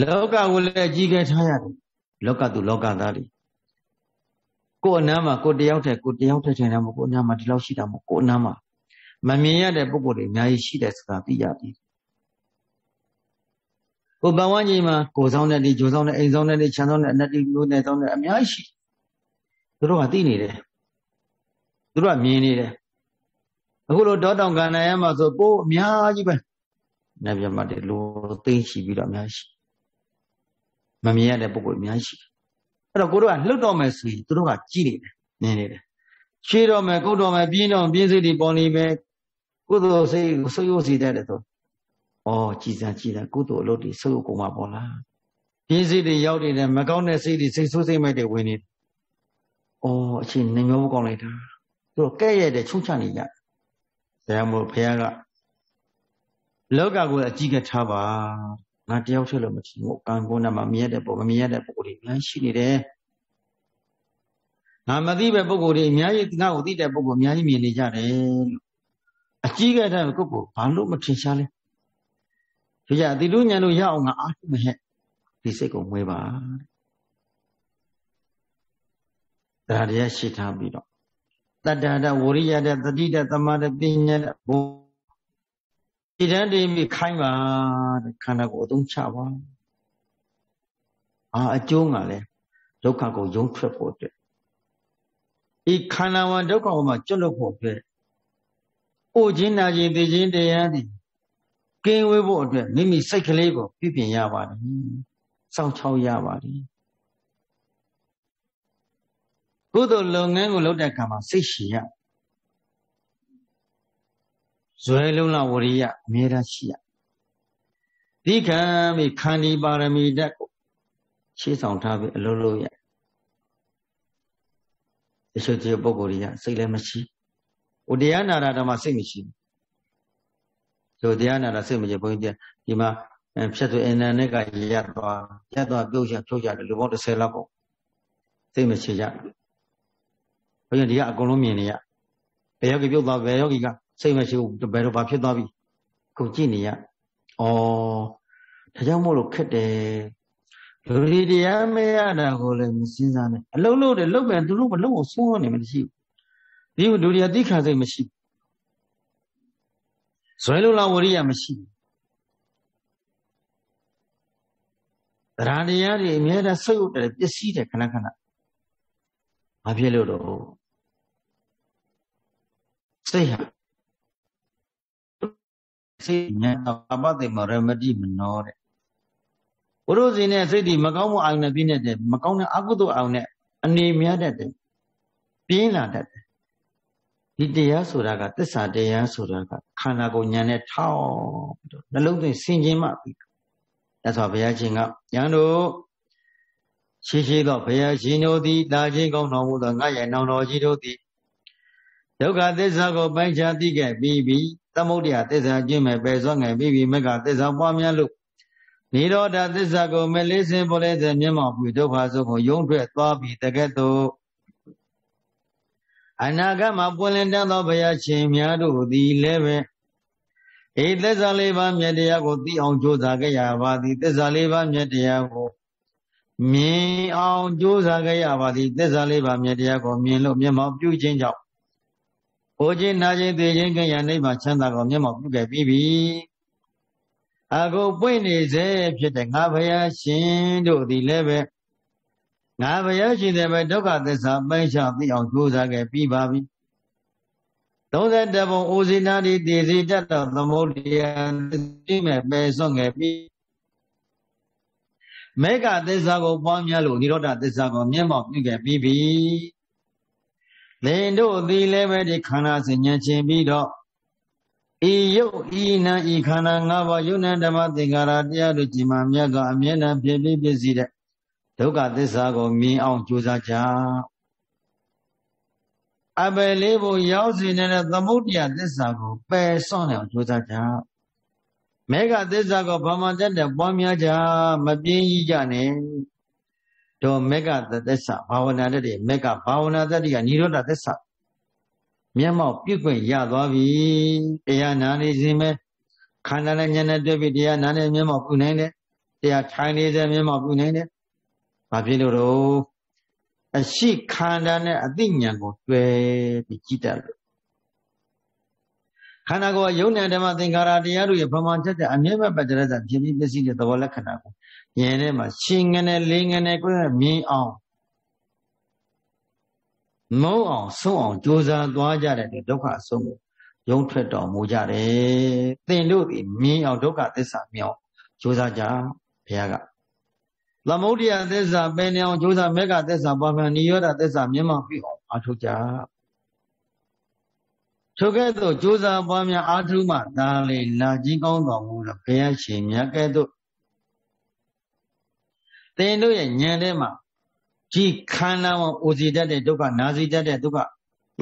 လောကကိုလည်းကြီးခဲ့ထားရတယ်လောကသူလောကသားတွေကိုယ်အနားမှာကိုတယောက်တည်းကိုတယောက်တည်းထိုင်တာမဟုတ်ကိုအနားမှာဒီလောက်ရှိတာမဟုတ်ကိုအနားမှာမမြင်ရတဲ့ပုံကိုယ်တွေအများကြီးရှိတဲ့စကားသိရပြီကိုပဝန်းကြီးမှာကိုဆောင်တဲ့ဒီဂျိုဆောင်တဲ့အိမ်ဆောင်တဲ့ဒီခြံဆောင်တဲ့အနက်ဒီမျိုးနဲ့ဆောင်တဲ့အများကြီးရှိသူတို့ကသိနေတယ်သူတို့ကမြင်နေတယ်အခုလိုတောတောင်ကန္နာရမှာဆိုကိုအများကြီးပဲ နတ်မြတ်မတွေလိုသိရှိပြီးတော့အများကြီးမမြင်ရတဲ့ပုံကိုယ်အများကြီးရှိအဲ့တော့ကိုတို့ကလှုပ်တော့မယ်ဆိုရင်သူတို့ကကြည်နေတယ်မြင်နေတယ်ရှေးတော့မယ်ကုတ်တော့မယ်ပြင်းတော့ပြင်းစိတ်တွေပေါ်နေမယ်ကုသိုလ်စိတ်ကိုဆုပ်ယုပ်စီတတ်တယ်ဆိုဩကြည်စံကြည်စံကုသိုလ်အလုပ်တွေဆုပ်ယုပ်ကုန်မှာပေါ်လားပြင်းစိတ်တွေရောက်နေတယ်မကောင်းတဲ့စိတ်တွေစိတ်ဆိုးစိတ်မိုက်တွေဝင်နေတယ်ဩအချင်းနေမျိုးမကောင်းလိုက်တာသူတို့ကဲ့ရဲ့တဲ့ချုံချနေကြဆရာမို့ဘုရားက လောကကိုအကြည့်ကထားပါငါတယောက်ချက်လို့မချင်ဘူးကံကုန်းနဲ့မှမြင်ရတဲ့ပုံမမြင်ရတဲ့ပုံတွေအများရှိနေတယ်ငါမသိတဲ့ပုံကိုယ်တွေအများကြီးငါ့ကိုသိတဲ့ပုံကိုအများကြီးမြင်နေကြတယ်လို့အကြီးကတဲ့ကိုကိုဘာလို့မထင်ရှားလဲဒီကြအတိတုညာတို့ရအောင်ငါအားထုတ်မဟဲ့ဒီစိတ်ကိုမွေးပါဒါတရားရှိထားပြီးတော့တတ္တရဝရိယတဲ့တတိတဲ့သမာဓိပညာတဲ့ ဘုဒီတန်းတည်းမိခိုင်းပါတဲ့ခန္ဓာကိုယ်အသုံးချပါအာအကျိုးကလည်းဒုက္ခကိုယုံထွက်ဖို့အတွက်ဤခန္ဓာဝဒုက္ခဝမှာကျွတ်လွတ်ဖို့အတွက်အိုခြင်းနာခြင်းသိခြင်းတရားသည်ကင်းဝေးဖို့အတွက်မိမိစိတ်ကလေးကိုပြပြင်ရပါတယ်စောင့်ချောက်ရပါတယ်ကုသိုလ်လုပ်ငန်းကိုလုပ်တဲ့အခါမှာစိတ်ရှိရ ဇွဲလုံးလဝရိယအမြဲတမ်းရှိရဒီခံမိခန္ဒီပါရမီဓာတ်ကိုရှေးဆောင်ထားပြီးအလုံးလုံးရတချို့တချို့ပုဂ္ဂိုလ်တွေကစိတ်လည်းမရှိဟိုတရားနာတာတော့မှစိတ်မရှိဘူးဆိုတရားနာတာစိတ်မရှိဘုန်းကြီးဒီမှာဖြတ်သူအင်တာနက်ကရပ်သွားရပ်သွားပြုတ်ချဖြုတ်ချတယ်လူပေါင်း30လောက်ပေါ့စိတ်မရှိကြဘုန်းကြီးဒီကအကုန်လုံးမြင်နေရဘယ်ယောဂီပြုတ်သွားဘယ်ယောဂီက စိတ်မရှိဘူးဘယ်တော့ဘာဖြစ်သွားပြီကိုကြည့်နေရဩဒါကြောင့်မို့လို့ခက်တယ်လူတွေတရားမရတာကိုလည်းမစင်းစားနဲ့အလုံးလို့တယ်လုတ်ပြန်သူတို့မလုံအောင်ဆုံးနေမှမရှိဘူးဒီလူတွေကသိခါစိတ်မရှိဇွဲလို့လားဝရိယမရှိတရားတရားတွေအများအားဆုပ်တယ်ပျက်စီးတယ်ခဏခဏဘာဖြစ်လို့တော့စိတ်ဟာ စိတ်ညာအပတိမရမတိမနောတဲ့ဘုရုဇင်နဲ့စိတ်ဒီမကောင်းမှုအာရုံနဲ့ပြည့်နေတဲ့မကောင်းတဲ့အကုသိုလ်အာရုံနဲ့အနေများတတ်တယ်ပြင်းလာတတ်တယ်ဒီတရားဆိုတာကသစ္စာတရားဆိုတာကခန္ဓာကိုယ်ညာနဲ့ထောက်ပြီးတော့နှလုံးသွင်းဆင်ခြင်မှပြီးဒါဆိုဘုရားရှင်ကယံတို့ရှိရှိသောဘုရားရှင်တို့သည်တာချင်းကောင်းတော်မူသောငါရဲ့နောင်တော်ကြီးတို့သည်ဒုက္ခသစ္စာကိုပိုင်းခြားသိခဲ့ပြီးပြီး သမုဒ္ဒရာသစ္စာကျင့်မဲ့ပယ်စွန့်ငယ်ပြီးပြီးမကသစ္စာပွားများလို့နိရောဓသစ္စာကိုမလေးစင်ပေါ်လဲစေမျက်မှောက်ပြီးဒုက္ခစုကိုယုံထွက်သွားပြီးတကဲ့သို့အနာဂတ်မှာပွင့်လင်းတတ်သောဘုရားရှင်များတို့သည်လည်းပဲအေသစ္စာလေးပါးမြတ်တရားကိုသိအောင်ကြိုးစားကြရပါသည်သစ္စာလေးပါးမြတ်တရားကိုမြင်အောင်ကြိုးစားကြရပါသည်သစ္စာလေးပါးမြတ်တရားကိုမြင်လို့မျက်မှောက်ပြုခြင်းကြောင့် ဟိုခြင်းနာခြင်းသိခြင်းကရနိဗ္ဗာန်ချမ်းသာကိုမျက်မှောက်ပြုခဲ့ပြီးပြီအခုပွင့်နေစေဖြစ်တဲ့ငါဘုရားရှင်တို့သည်လည်းပဲငါဘုရားရှင်တဲ့ပဲဒုက္ခသစ္စာပိုင်းခြားသိအောင်ကြိုးစားခဲ့ပြီးပါပြီ31ပုံအိုဇိနာတိတည်စီတတ်တော်သမုဒ္ဒရာသိမဲ့ပယ်စွန့်ခဲ့ပြီးမေဃသစ္စာကိုပွားများလို့និရောဓသစ္စာကိုမျက်မှောက်ပြုခဲ့ပြီးပြီ လင်တို့သည်လည်းပဲဒီခန္ဓာစဉ်ဉာဏ်ချင်းပြီးတော့ဤယုတ်ဤနာဤခန္ဓာ၅ပါးယုတ်နံဓမ္မသင်္ကာရတရားတို့ကြည်မှမြတ်ကအမြဲတမ်းဖြစ်ပြီးပြည့်စည်တဲ့ဒုက္ခသစ္စာကိုမြင်အောင်ကြိုးစားကြအပယ်လေးဖို့ရောက်စီနေတဲ့သမုဒ္ဒရာသစ္စာကိုပယ်စွန့်အောင်ကြိုးစားကြမေဃသစ္စာကိုဘာမှတက်တဲ့ပွားများကြမပြင်းကြီးကြနဲ့ တော့မေဃသစ္စာဘာဝနာတ္တိမေဃဘာဝနာတ္တိကនិရောဓသစ္စာမျက်မှောက်ပြုခွင့်ရသွားပြီတရားနာနေစဉ်ပဲခန္ဓာနဲ့ဉာဏ်နဲ့တွေ့ပြီတရားနာနေမျက်မှောက်ပြုနိုင်တယ်တရားထိုင်နေတဲ့မျက်မှောက်ပြုနိုင်တယ်ဘာဖြစ်လို့တော့အရှိခန္ဓာနဲ့အသိဉာဏ်ကိုတွေ့ပြီးကြည်တတ်လို့ခန္ဓာကိုယ်ယုံနဲ့ဓမ္မသင်္ခါရတရားတို့ရဲ့ဗမာချက်ချက်အမြဲပဲပကြရတာဖြစ်ပြီးပစ္စည်းတဲ့သဘောလက္ခဏာကို ဉာဏ်ထဲမှာရှင်ငနဲ့လေးငနဲ့ကိုယ်မြင်အောင်မုံအောင်ဆုံးအောင်ကြိုးစားသွားကြတဲ့ဒုက္ခအဆုံးကိုယုံထွက်တော်မူကြတယ်သင်တို့ဒီမြင်အောင်ဒုက္ခသစ္စာမြောက်ကြိုးစားကြဘုရားကသမုဒ္ဒရာသစ္စာပင်နေအောင်ကြိုးစားမေဃသစ္စာပွားများနိရောဓသစ္စာမြင်မှပြီးအောင်အထုတ်ကြထိုကဲ့သို့ကြိုးစားပွားများအာထုမှဒါလေလာကြီးကောင်းတော်မူတော့ဘုရားရှင်မြတ်ကဲ့သို့ သင်တို့ရဲ့ဉာဏ်ထဲမှာဒီခန္ဓာမှာအိုစီတတ်တဲ့ဒုက္ခနာစီတတ်တဲ့ဒုက္ခ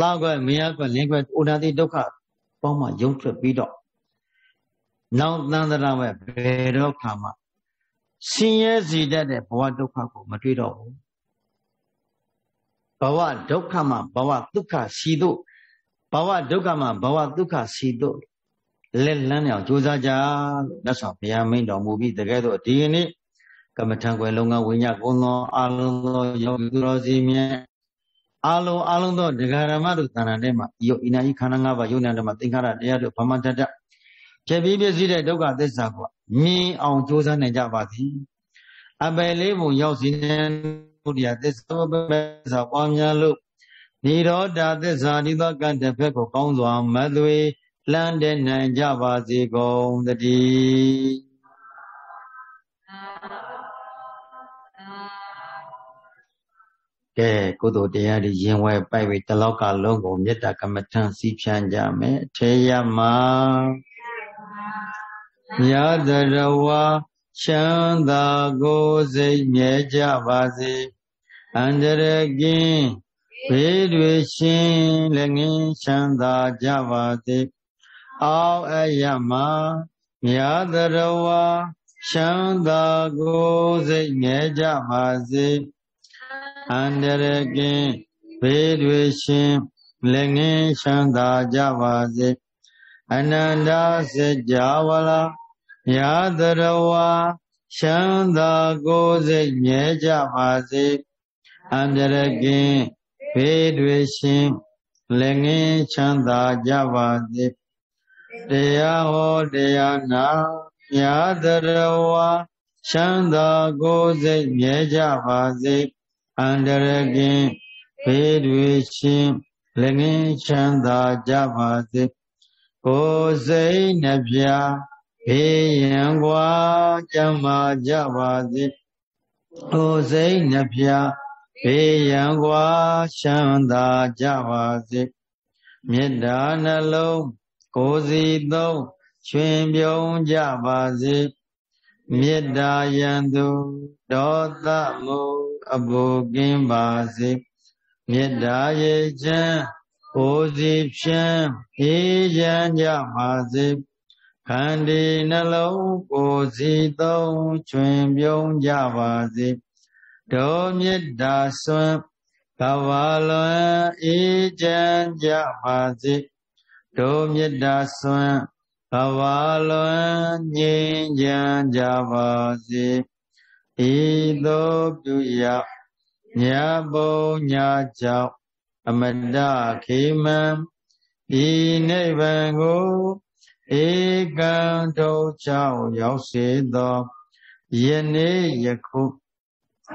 လောက်ကွယ်မရကွယ်လင်းကွယ်အိုနာတိဒုက္ခပေါင်းမှရုံထွက်ပြီးတော့နောက်သန္တရာမဲ့ဘယ်တော့ခါမှဆင်းရဲစီတတ်တဲ့ဘဝဒုက္ခကိုမတွေ့တော့ဘူးဘဝဒုက္ခမှာဘဝဒုက္ခစီတို့ဘဝဒုက္ခမှာဘဝဒုက္ခစီတို့လက်လန်းအောင်ကြိုးစားကြလို့မြတ်စွာဘုရားမိန့်တော်မူပြီးတကယ်တော့ဒီကနေ့ ကမ္မထံကွယ်လုံးကဝိညာကုံသောအာလုံးသောယောဂီသူတော်စီမြဲအာလုံးအာလုံးသောဒဂရမတို့သဏ္ဍာန်ထဲမှာယောဣနာဤခန္ဓာ၅ပါးယုံနာဓမ္မသင်္ခါရတရားတို့ဗမတတဖြစ်ပြီးပြည့်စည်တဲ့ဒုက္ခသစ္စာကိုမြင်အောင်ကြိုးစားနိုင်ကြပါသည်အပယ်လေးပုံရောက်စီနေဘုရားသစ္စာပဲစာပွားများလို့နိရောဓသစ္စာဒီသောကံတစ်ဖက်ကိုကောင်းစွာမသွေလှမ်းတဲ့နိုင်ကြပါစေကုန်တည်း ကဲကုသိုလ်တရားတွေရင်ဝဲပိုက်ပြီးတလောကလုံးကိုမေတ္တာကမ္မထံစီဖြန်းကြမယ်ထေယမယသရဝချမ်းသာကိုစိတ်မြဲကြပါစေအန္တရကင်းဘေးတွေရှင်းလည်းငင်းချမ်းသာကြပါစေအောက်အယမမြာသရဝချမ်းသာကိုစိတ်မြဲကြပါစေ အန္တရကင်းဘေးတွေရှင်လည်းငင်းချမ်းသာကြပါစေအနန္တစัจ java လာယာတရဝချမ်းသာကိုယ်စိတ်မြဲကြပါစေအန္တရကင်းဘေးတွေရှင်လည်းငင်းချမ်းသာကြပါစေတရားဟောတရားနာမြာတရဝါချမ်းသာကိုယ်စိတ်မြဲကြပါစေ အန္တရကင်းဘေးတွေရှင်လည်းငင်းချမ်းသာကြပါစေကိုယ်စိတ်နှပြဘေးရန်ကွာကြမ်းမာကြပါစေကိုယ်စိတ်နှပြဘေးရန်ကွာချမ်းသာကြပါစေမေတ္တာနှလုံးကိုယ်စီသုံးရွှင်ပြုံးကြပါစေ မေတ္တာယံသူဒေါသမုအဘုကင်းပါစေမေတ္တာရေချမ်းကိုယ်စီဖြန်းအေးချမ်းကြပါစေခန္ဒီနှလုံးကိုယ်စီသုံးချွင်ပြုံးကြပါစေဒုမေတ္တာစွမ်းကဘာလွန်အေးချမ်းကြပါစေဒုမေတ္တာစွမ်း ကဘာလွန်ငြိမ်းချမ်းကြပါစေဤသို့ပြုရညာဘုံညာကြောင့်အမတခေမံဤနိဗ္ဗာန်ကိုဧကံထုတ်ချောင်းရောက်စေသောယနေ့ယခု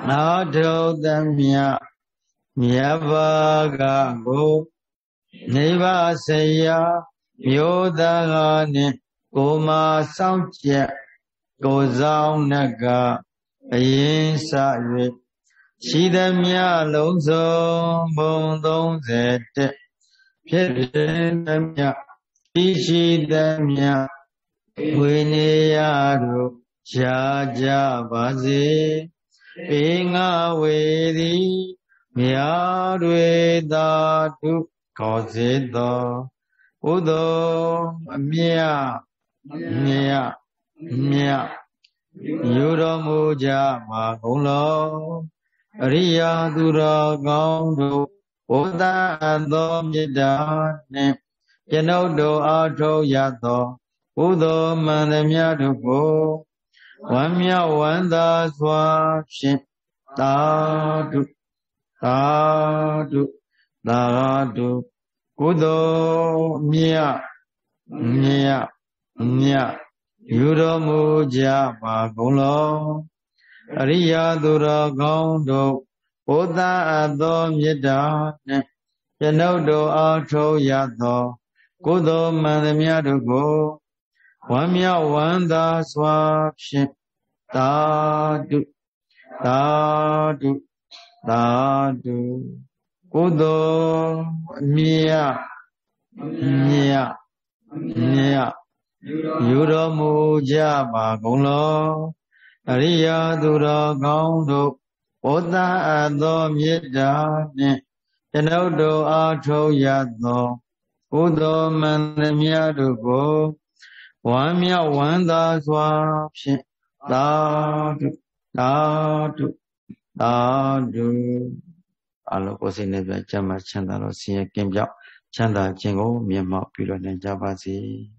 နာထုတ်သမျှမြတ်ဘာကကိုနိဗ္ဗာန်ဆရာ မျိုးသားကနှင့်ကိုမာစောင့်ကြက်ကိုဆောင်နကအရင်စ၍ရှိသမျှလုံးစုံဘုံ31ဖြစ်သမျှဤရှိသမျှဝိနေယတို့ရှားကြပါစေဧငါဝေသည်မြာတွေသာတုခေါ်စေသော ဥသောအမြတ်မြတ်မြတ်ယူတော်မူကြပါကုန်လောအရိယာသူတော်ကောင်းတို့ဘုဒ္ဓသောမေတ္တာနှင့်ကျွန်ုပ်တို့အားထုတ်ရသောဘုသောမန္တမြတ်တို့ကိုဝမ်းမြောက်ဝမ်းသာစွာဖြင့်သာဓုသာဓုသာဓု ကုသိုလ်မြတ်မြတ်မြတ်ယူတော်မူကြပါကုန်လောအရိယာသူတော်ကောင်းတို့ဘုဒ္ဓအသောမေတ္တာနှင့်ကျွန်ုပ်တို့အားထုတ်ရသော ကုသိုလ်မှန်သမျှတို့ကိုဝမ်းမြောက်ဝမ်းသာစွာဖြင့်သာဓုသာဓုသာဓု ကုသိုလ်အမြတ်မြတ်မြတ်ယူတော်မူကြပါကုန်လောအရိယာသူတော်ကောင်းတို့ဘုဒ္ဓအပ်သောမေတ္တာနှင့်ကျွန်ုပ်တို့အားထုတ်ရသောကုသိုလ်မှန်သမျှတို့ကိုဝမ်းမြောက်ဝမ်းသာစွာဖြင့်သာဓုသာဓုသာဓု အလောကိုစိတ်နဲ့ပြချမ်းသာချမ်းသာလို့ဆင်းရဲကင်းပြောက်ချမ်းသာခြင်းကိုမြတ်မောက်ပြုလို့နိုင်ကြပါစေ။